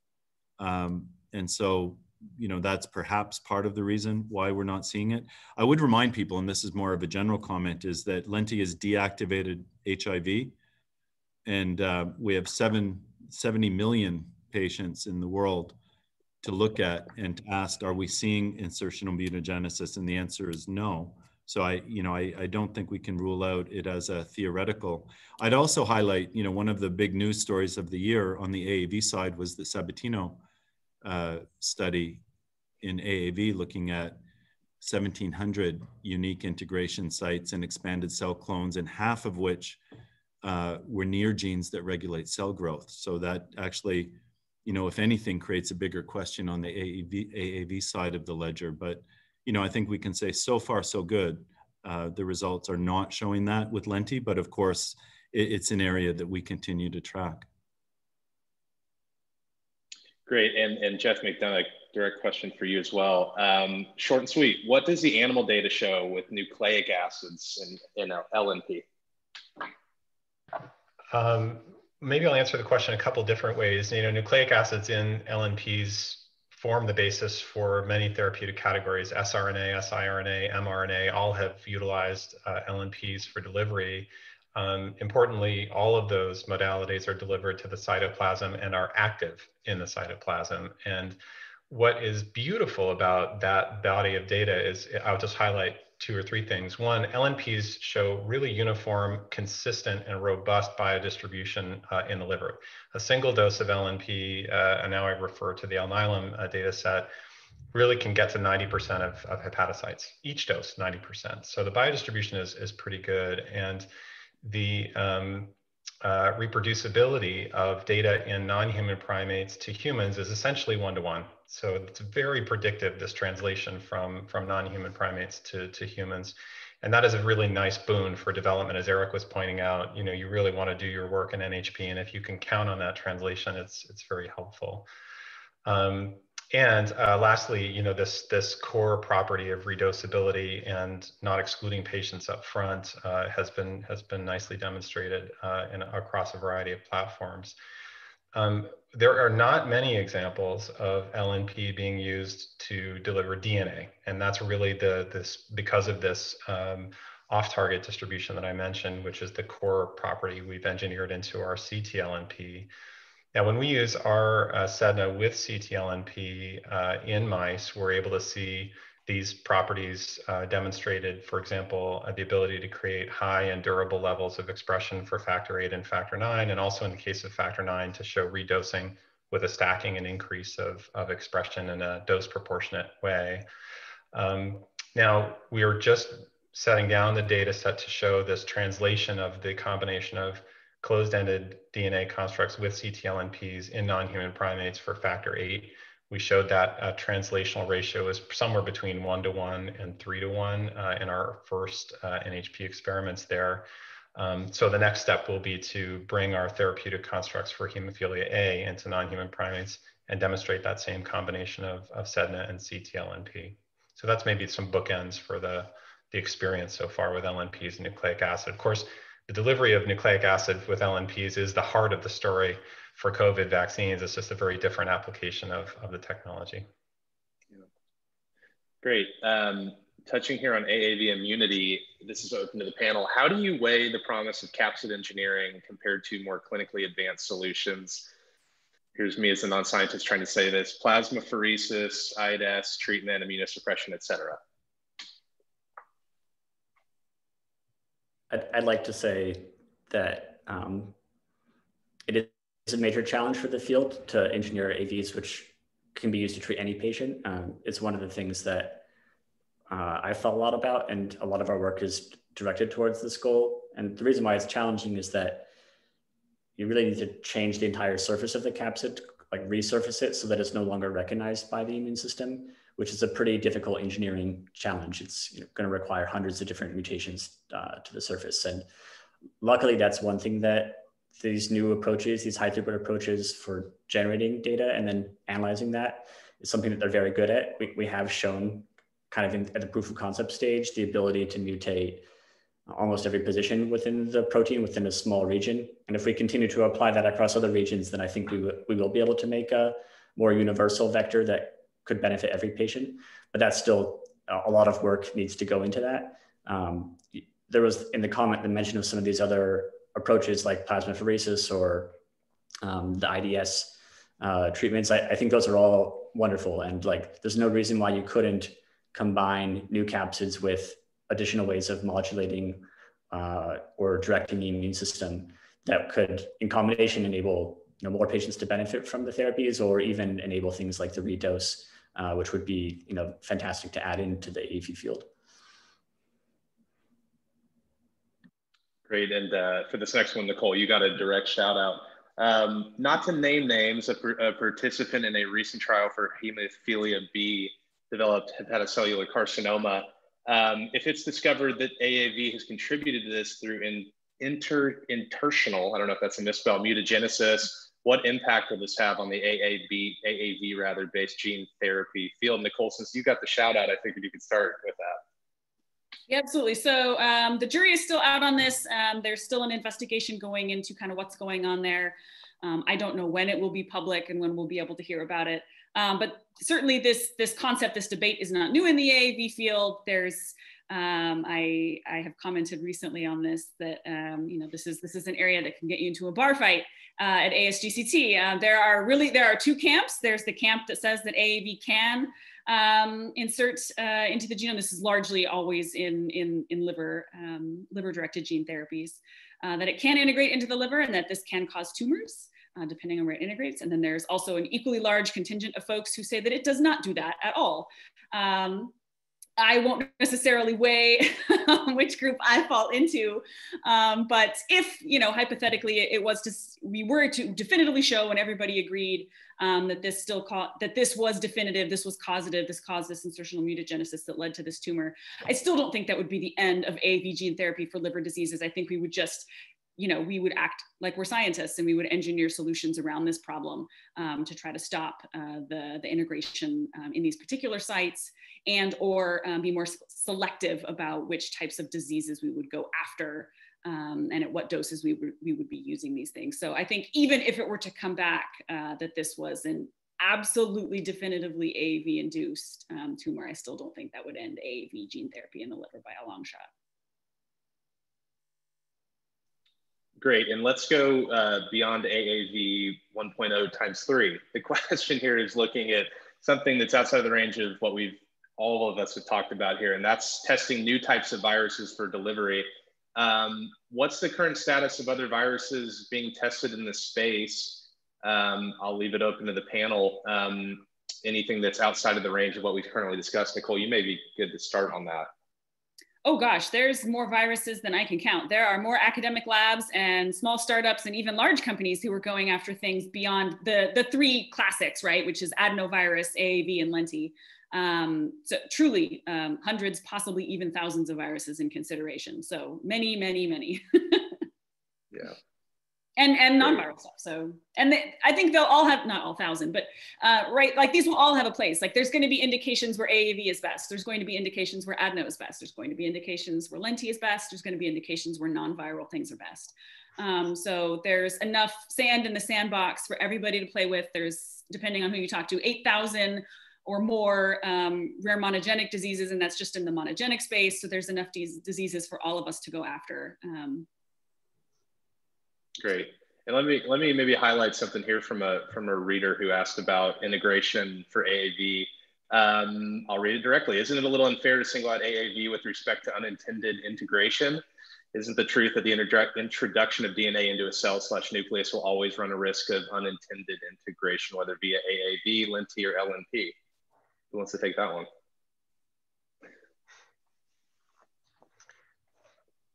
Um, and so, you know, that's perhaps part of the reason why we're not seeing it. I would remind people, and this is more of a general comment, is that Lenti is deactivated HIV and uh, we have seven, 70 million patients in the world to look at and ask, are we seeing insertional mutagenesis? And the answer is no. So I, you know, I, I don't think we can rule out it as a theoretical. I'd also highlight, you know, one of the big news stories of the year on the AAV side was the Sabatino uh, study in AAV looking at 1,700 unique integration sites and expanded cell clones, and half of which uh, were near genes that regulate cell growth. So that actually, you know, if anything, creates a bigger question on the AAV, AAV side of the ledger. But, you know, I think we can say so far so good. Uh, the results are not showing that with Lenti, but of course, it, it's an area that we continue to track. Great, and, and Jeff McDonough, direct question for you as well. Um, short and sweet, what does the animal data show with nucleic acids in, in LNP? Um, maybe I'll answer the question a couple different ways. You know, nucleic acids in LNPs form the basis for many therapeutic categories. sRNA, siRNA, mRNA all have utilized uh, LNPs for delivery. Um, importantly, all of those modalities are delivered to the cytoplasm and are active in the cytoplasm. And what is beautiful about that body of data is I'll just highlight two or three things. One, LNPs show really uniform, consistent, and robust biodistribution uh, in the liver. A single dose of LNP, uh, and now I refer to the Alnylam uh, data set, really can get to 90% of, of hepatocytes, each dose 90%. So the biodistribution is, is pretty good. And the um, uh, reproducibility of data in non-human primates to humans is essentially one-to-one. So it's very predictive, this translation from, from non-human primates to, to humans. And that is a really nice boon for development. As Eric was pointing out, you know, you really want to do your work in NHP. And if you can count on that translation, it's, it's very helpful. Um, and uh, lastly, you know, this, this core property of redosability and not excluding patients up front uh, has, been, has been nicely demonstrated uh, in, across a variety of platforms. Um, there are not many examples of LNP being used to deliver DNA, and that's really the this because of this um, off-target distribution that I mentioned, which is the core property we've engineered into our CTLNP. Now, when we use our uh, SEDNA with CTLNP uh, in mice, we're able to see these properties uh, demonstrated, for example, uh, the ability to create high and durable levels of expression for factor 8 and factor 9, and also in the case of factor 9 to show redosing with a stacking and increase of, of expression in a dose proportionate way. Um, now, we are just setting down the data set to show this translation of the combination of closed-ended DNA constructs with CTLNPs in non-human primates for factor 8 we showed that uh, translational ratio is somewhere between one to one and three to one uh, in our first uh, NHP experiments there. Um, so the next step will be to bring our therapeutic constructs for hemophilia A into non-human primates and demonstrate that same combination of, of SEDNA and CTLNP. So that's maybe some bookends for the, the experience so far with LNPs and nucleic acid. Of course, the delivery of nucleic acid with LNPs is the heart of the story for COVID vaccines. It's just a very different application of, of the technology. Yeah. Great. Um, touching here on AAV immunity, this is open to the panel. How do you weigh the promise of capsid engineering compared to more clinically advanced solutions? Here's me as a non-scientist trying to say this, plasmapheresis, IDS, treatment, immunosuppression, et cetera. I'd, I'd like to say that um, it it's a major challenge for the field to engineer AVs, which can be used to treat any patient. Um, it's one of the things that uh, I thought a lot about, and a lot of our work is directed towards this goal. And the reason why it's challenging is that you really need to change the entire surface of the capsid, like resurface it so that it's no longer recognized by the immune system, which is a pretty difficult engineering challenge. It's you know, going to require hundreds of different mutations uh, to the surface. And luckily, that's one thing that these new approaches, these high throughput approaches for generating data and then analyzing that is something that they're very good at. We, we have shown kind of in, at the proof of concept stage, the ability to mutate almost every position within the protein within a small region. And if we continue to apply that across other regions, then I think we, we will be able to make a more universal vector that could benefit every patient. But that's still a lot of work needs to go into that. Um, there was in the comment the mention of some of these other approaches like plasmapheresis or um, the IDS uh, treatments, I, I, think those are all wonderful. And like, there's no reason why you couldn't combine new capsids with additional ways of modulating uh, or directing the immune system that could, in combination, enable you know, more patients to benefit from the therapies or even enable things like the redose, uh, which would be you know, fantastic to add into the AV field. Great. And uh, for this next one, Nicole, you got a direct shout out. Um, not to name names, a, a, participant in a recent trial for hemophilia B developed hepatocellular carcinoma. Um, if it's discovered that AAV has contributed to this through in, inter, intertional, I don't know if that's a misspell, mutagenesis, what impact will this have on the AAV, AAV rather based gene therapy field? Nicole, since you got the shout out, I figured you could start with that. Yeah, absolutely. So um, the jury is still out on this. Um, there's still an investigation going into kind of what's going on there. Um, I don't know when it will be public and when we'll be able to hear about it. Um, but certainly this, this concept, this debate is not new in the AAV field. There's, um, I, I have commented recently on this that, um, you know, this is, this is an area that can get you into a bar fight uh, at ASGCT. Uh, there are really, there are two camps. There's the camp that says that AAV can um, insert uh, into the genome. This is largely always in, in, in liver, um, liver-directed gene therapies, uh, that it can integrate into the liver and that this can cause tumors. Uh, depending on where it integrates. And then there's also an equally large contingent of folks who say that it does not do that at all. Um, I won't necessarily weigh which group I fall into, um, but if you know hypothetically it, it was to we were to definitively show and everybody agreed um, that this still caught, that this was definitive, this was causative, this caused this insertional mutagenesis that led to this tumor. I still don't think that would be the end of AAV gene therapy for liver diseases. I think we would just you know, we would act like we're scientists and we would engineer solutions around this problem um, to try to stop uh, the, the integration um, in these particular sites and or um, be more selective about which types of diseases we would go after um, and at what doses we would, we would be using these things. So I think even if it were to come back uh, that this was an absolutely definitively AAV induced um, tumor, I still don't think that would end AAV gene therapy in the liver by a long shot. Great, and let's go uh, beyond AAV 1.0 times three. The question here is looking at something that's outside the range of what we've all of us have talked about here, and that's testing new types of viruses for delivery. Um, what's the current status of other viruses being tested in this space? Um, I'll leave it open to the panel. Um, anything that's outside of the range of what we've currently discussed, Nicole, you may be good to start on that oh gosh, there's more viruses than I can count. There are more academic labs and small startups and even large companies who are going after things beyond the, the three classics, right? Which is adenovirus, AAV, and lenti. Um, so truly um, hundreds, possibly even thousands of viruses in consideration. So many, many, many. yeah and and non-viral stuff. So, and they, I think they'll all have not all thousand, but uh, right, like these will all have a place. Like there's going to be indications where AAV is best. There's going to be indications where adeno is best. There's going to be indications where lenti is best. There's going to be indications where non-viral things are best. Um, so there's enough sand in the sandbox for everybody to play with. There's depending on who you talk to, 8,000 or more um, rare monogenic diseases, and that's just in the monogenic space. So there's enough diseases for all of us to go after. Um, Great. And let me let me maybe highlight something here from a from a reader who asked about integration for AAV. Um, I'll read it directly. Isn't it a little unfair to single out AAV with respect to unintended integration? Isn't the truth that the introduction of DNA into a cell slash nucleus will always run a risk of unintended integration, whether via AAV, lenti, or LNP? Who wants to take that one?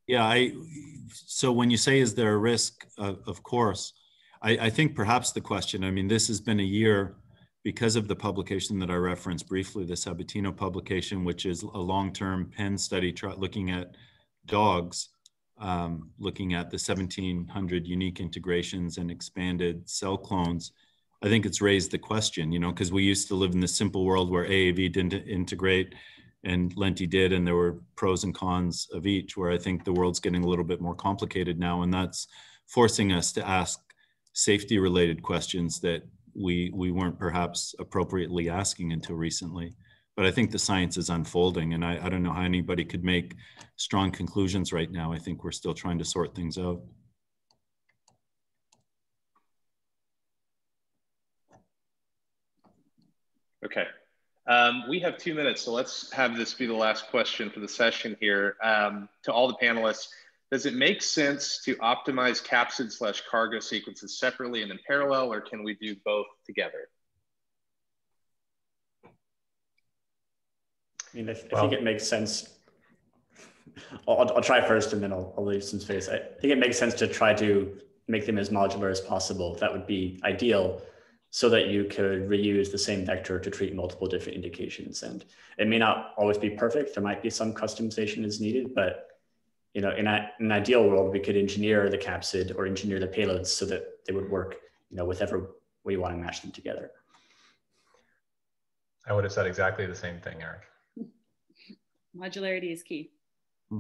Yeah, I. So when you say is there a risk, uh, of course, I, I, think perhaps the question. I mean, this has been a year because of the publication that I referenced briefly, the Sabatino publication, which is a long-term Penn study looking at dogs, um, looking at the 1,700 unique integrations and expanded cell clones. I think it's raised the question, you know, because we used to live in this simple world where AAV didn't integrate and Lenti did, and there were pros and cons of each. Where I think the world's getting a little bit more complicated now, and that's forcing us to ask safety-related questions that we we weren't perhaps appropriately asking until recently. But I think the science is unfolding, and I, I don't know how anybody could make strong conclusions right now. I think we're still trying to sort things out. Okay, um, we have two minutes, so let's have this be the last question for the session here. Um, to all the panelists, does it make sense to optimize capsid slash cargo sequences separately and in parallel, or can we do both together? I mean, I, I think it makes sense. I'll, I'll, try first and then I'll, I'll leave some space. I think it makes sense to try to make them as modular as possible. That would be ideal so that you could reuse the same vector to treat multiple different indications. And it may not always be perfect. There might be some customization is needed, but you know, in, a, in an ideal world, we could engineer the capsid or engineer the payloads so that they would work, you know, whichever way you want to match them together. I would have said exactly the same thing, Eric. Modularity is key. Hmm.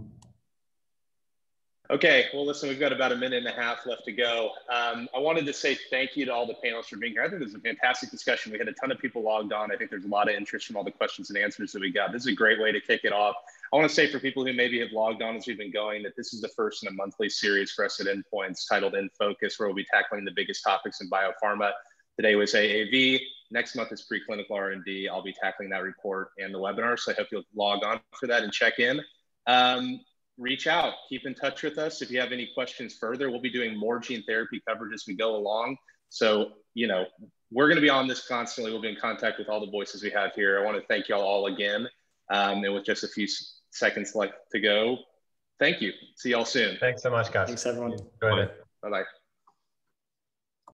Okay, well, listen, we've got about a minute and a half left to go. Um, I wanted to say thank you to all the panelists for being here. I think this is a fantastic discussion. We had a ton of people logged on. I think there's a lot of interest from all the questions and answers that we got. This is a great way to kick it off. I want to say for people who maybe have logged on as we've been going that this is the first in a monthly series for us at Endpoints titled In Focus, where we'll be tackling the biggest topics in biopharma. Today was AAV. Next month is preclinical R&D. I'll be tackling that report and the webinar, so I hope you'll log on for that and check in. Um, reach out, keep in touch with us. If you have any questions further, we'll be doing more gene therapy coverage as we go along. So, you know, we're going to be on this constantly. We'll be in contact with all the voices we have here. I want to thank you all all again. Um, and with just a few seconds left to go, thank you. See y'all soon. Thanks so much, guys. Thanks, everyone. Enjoyed it. Bye bye.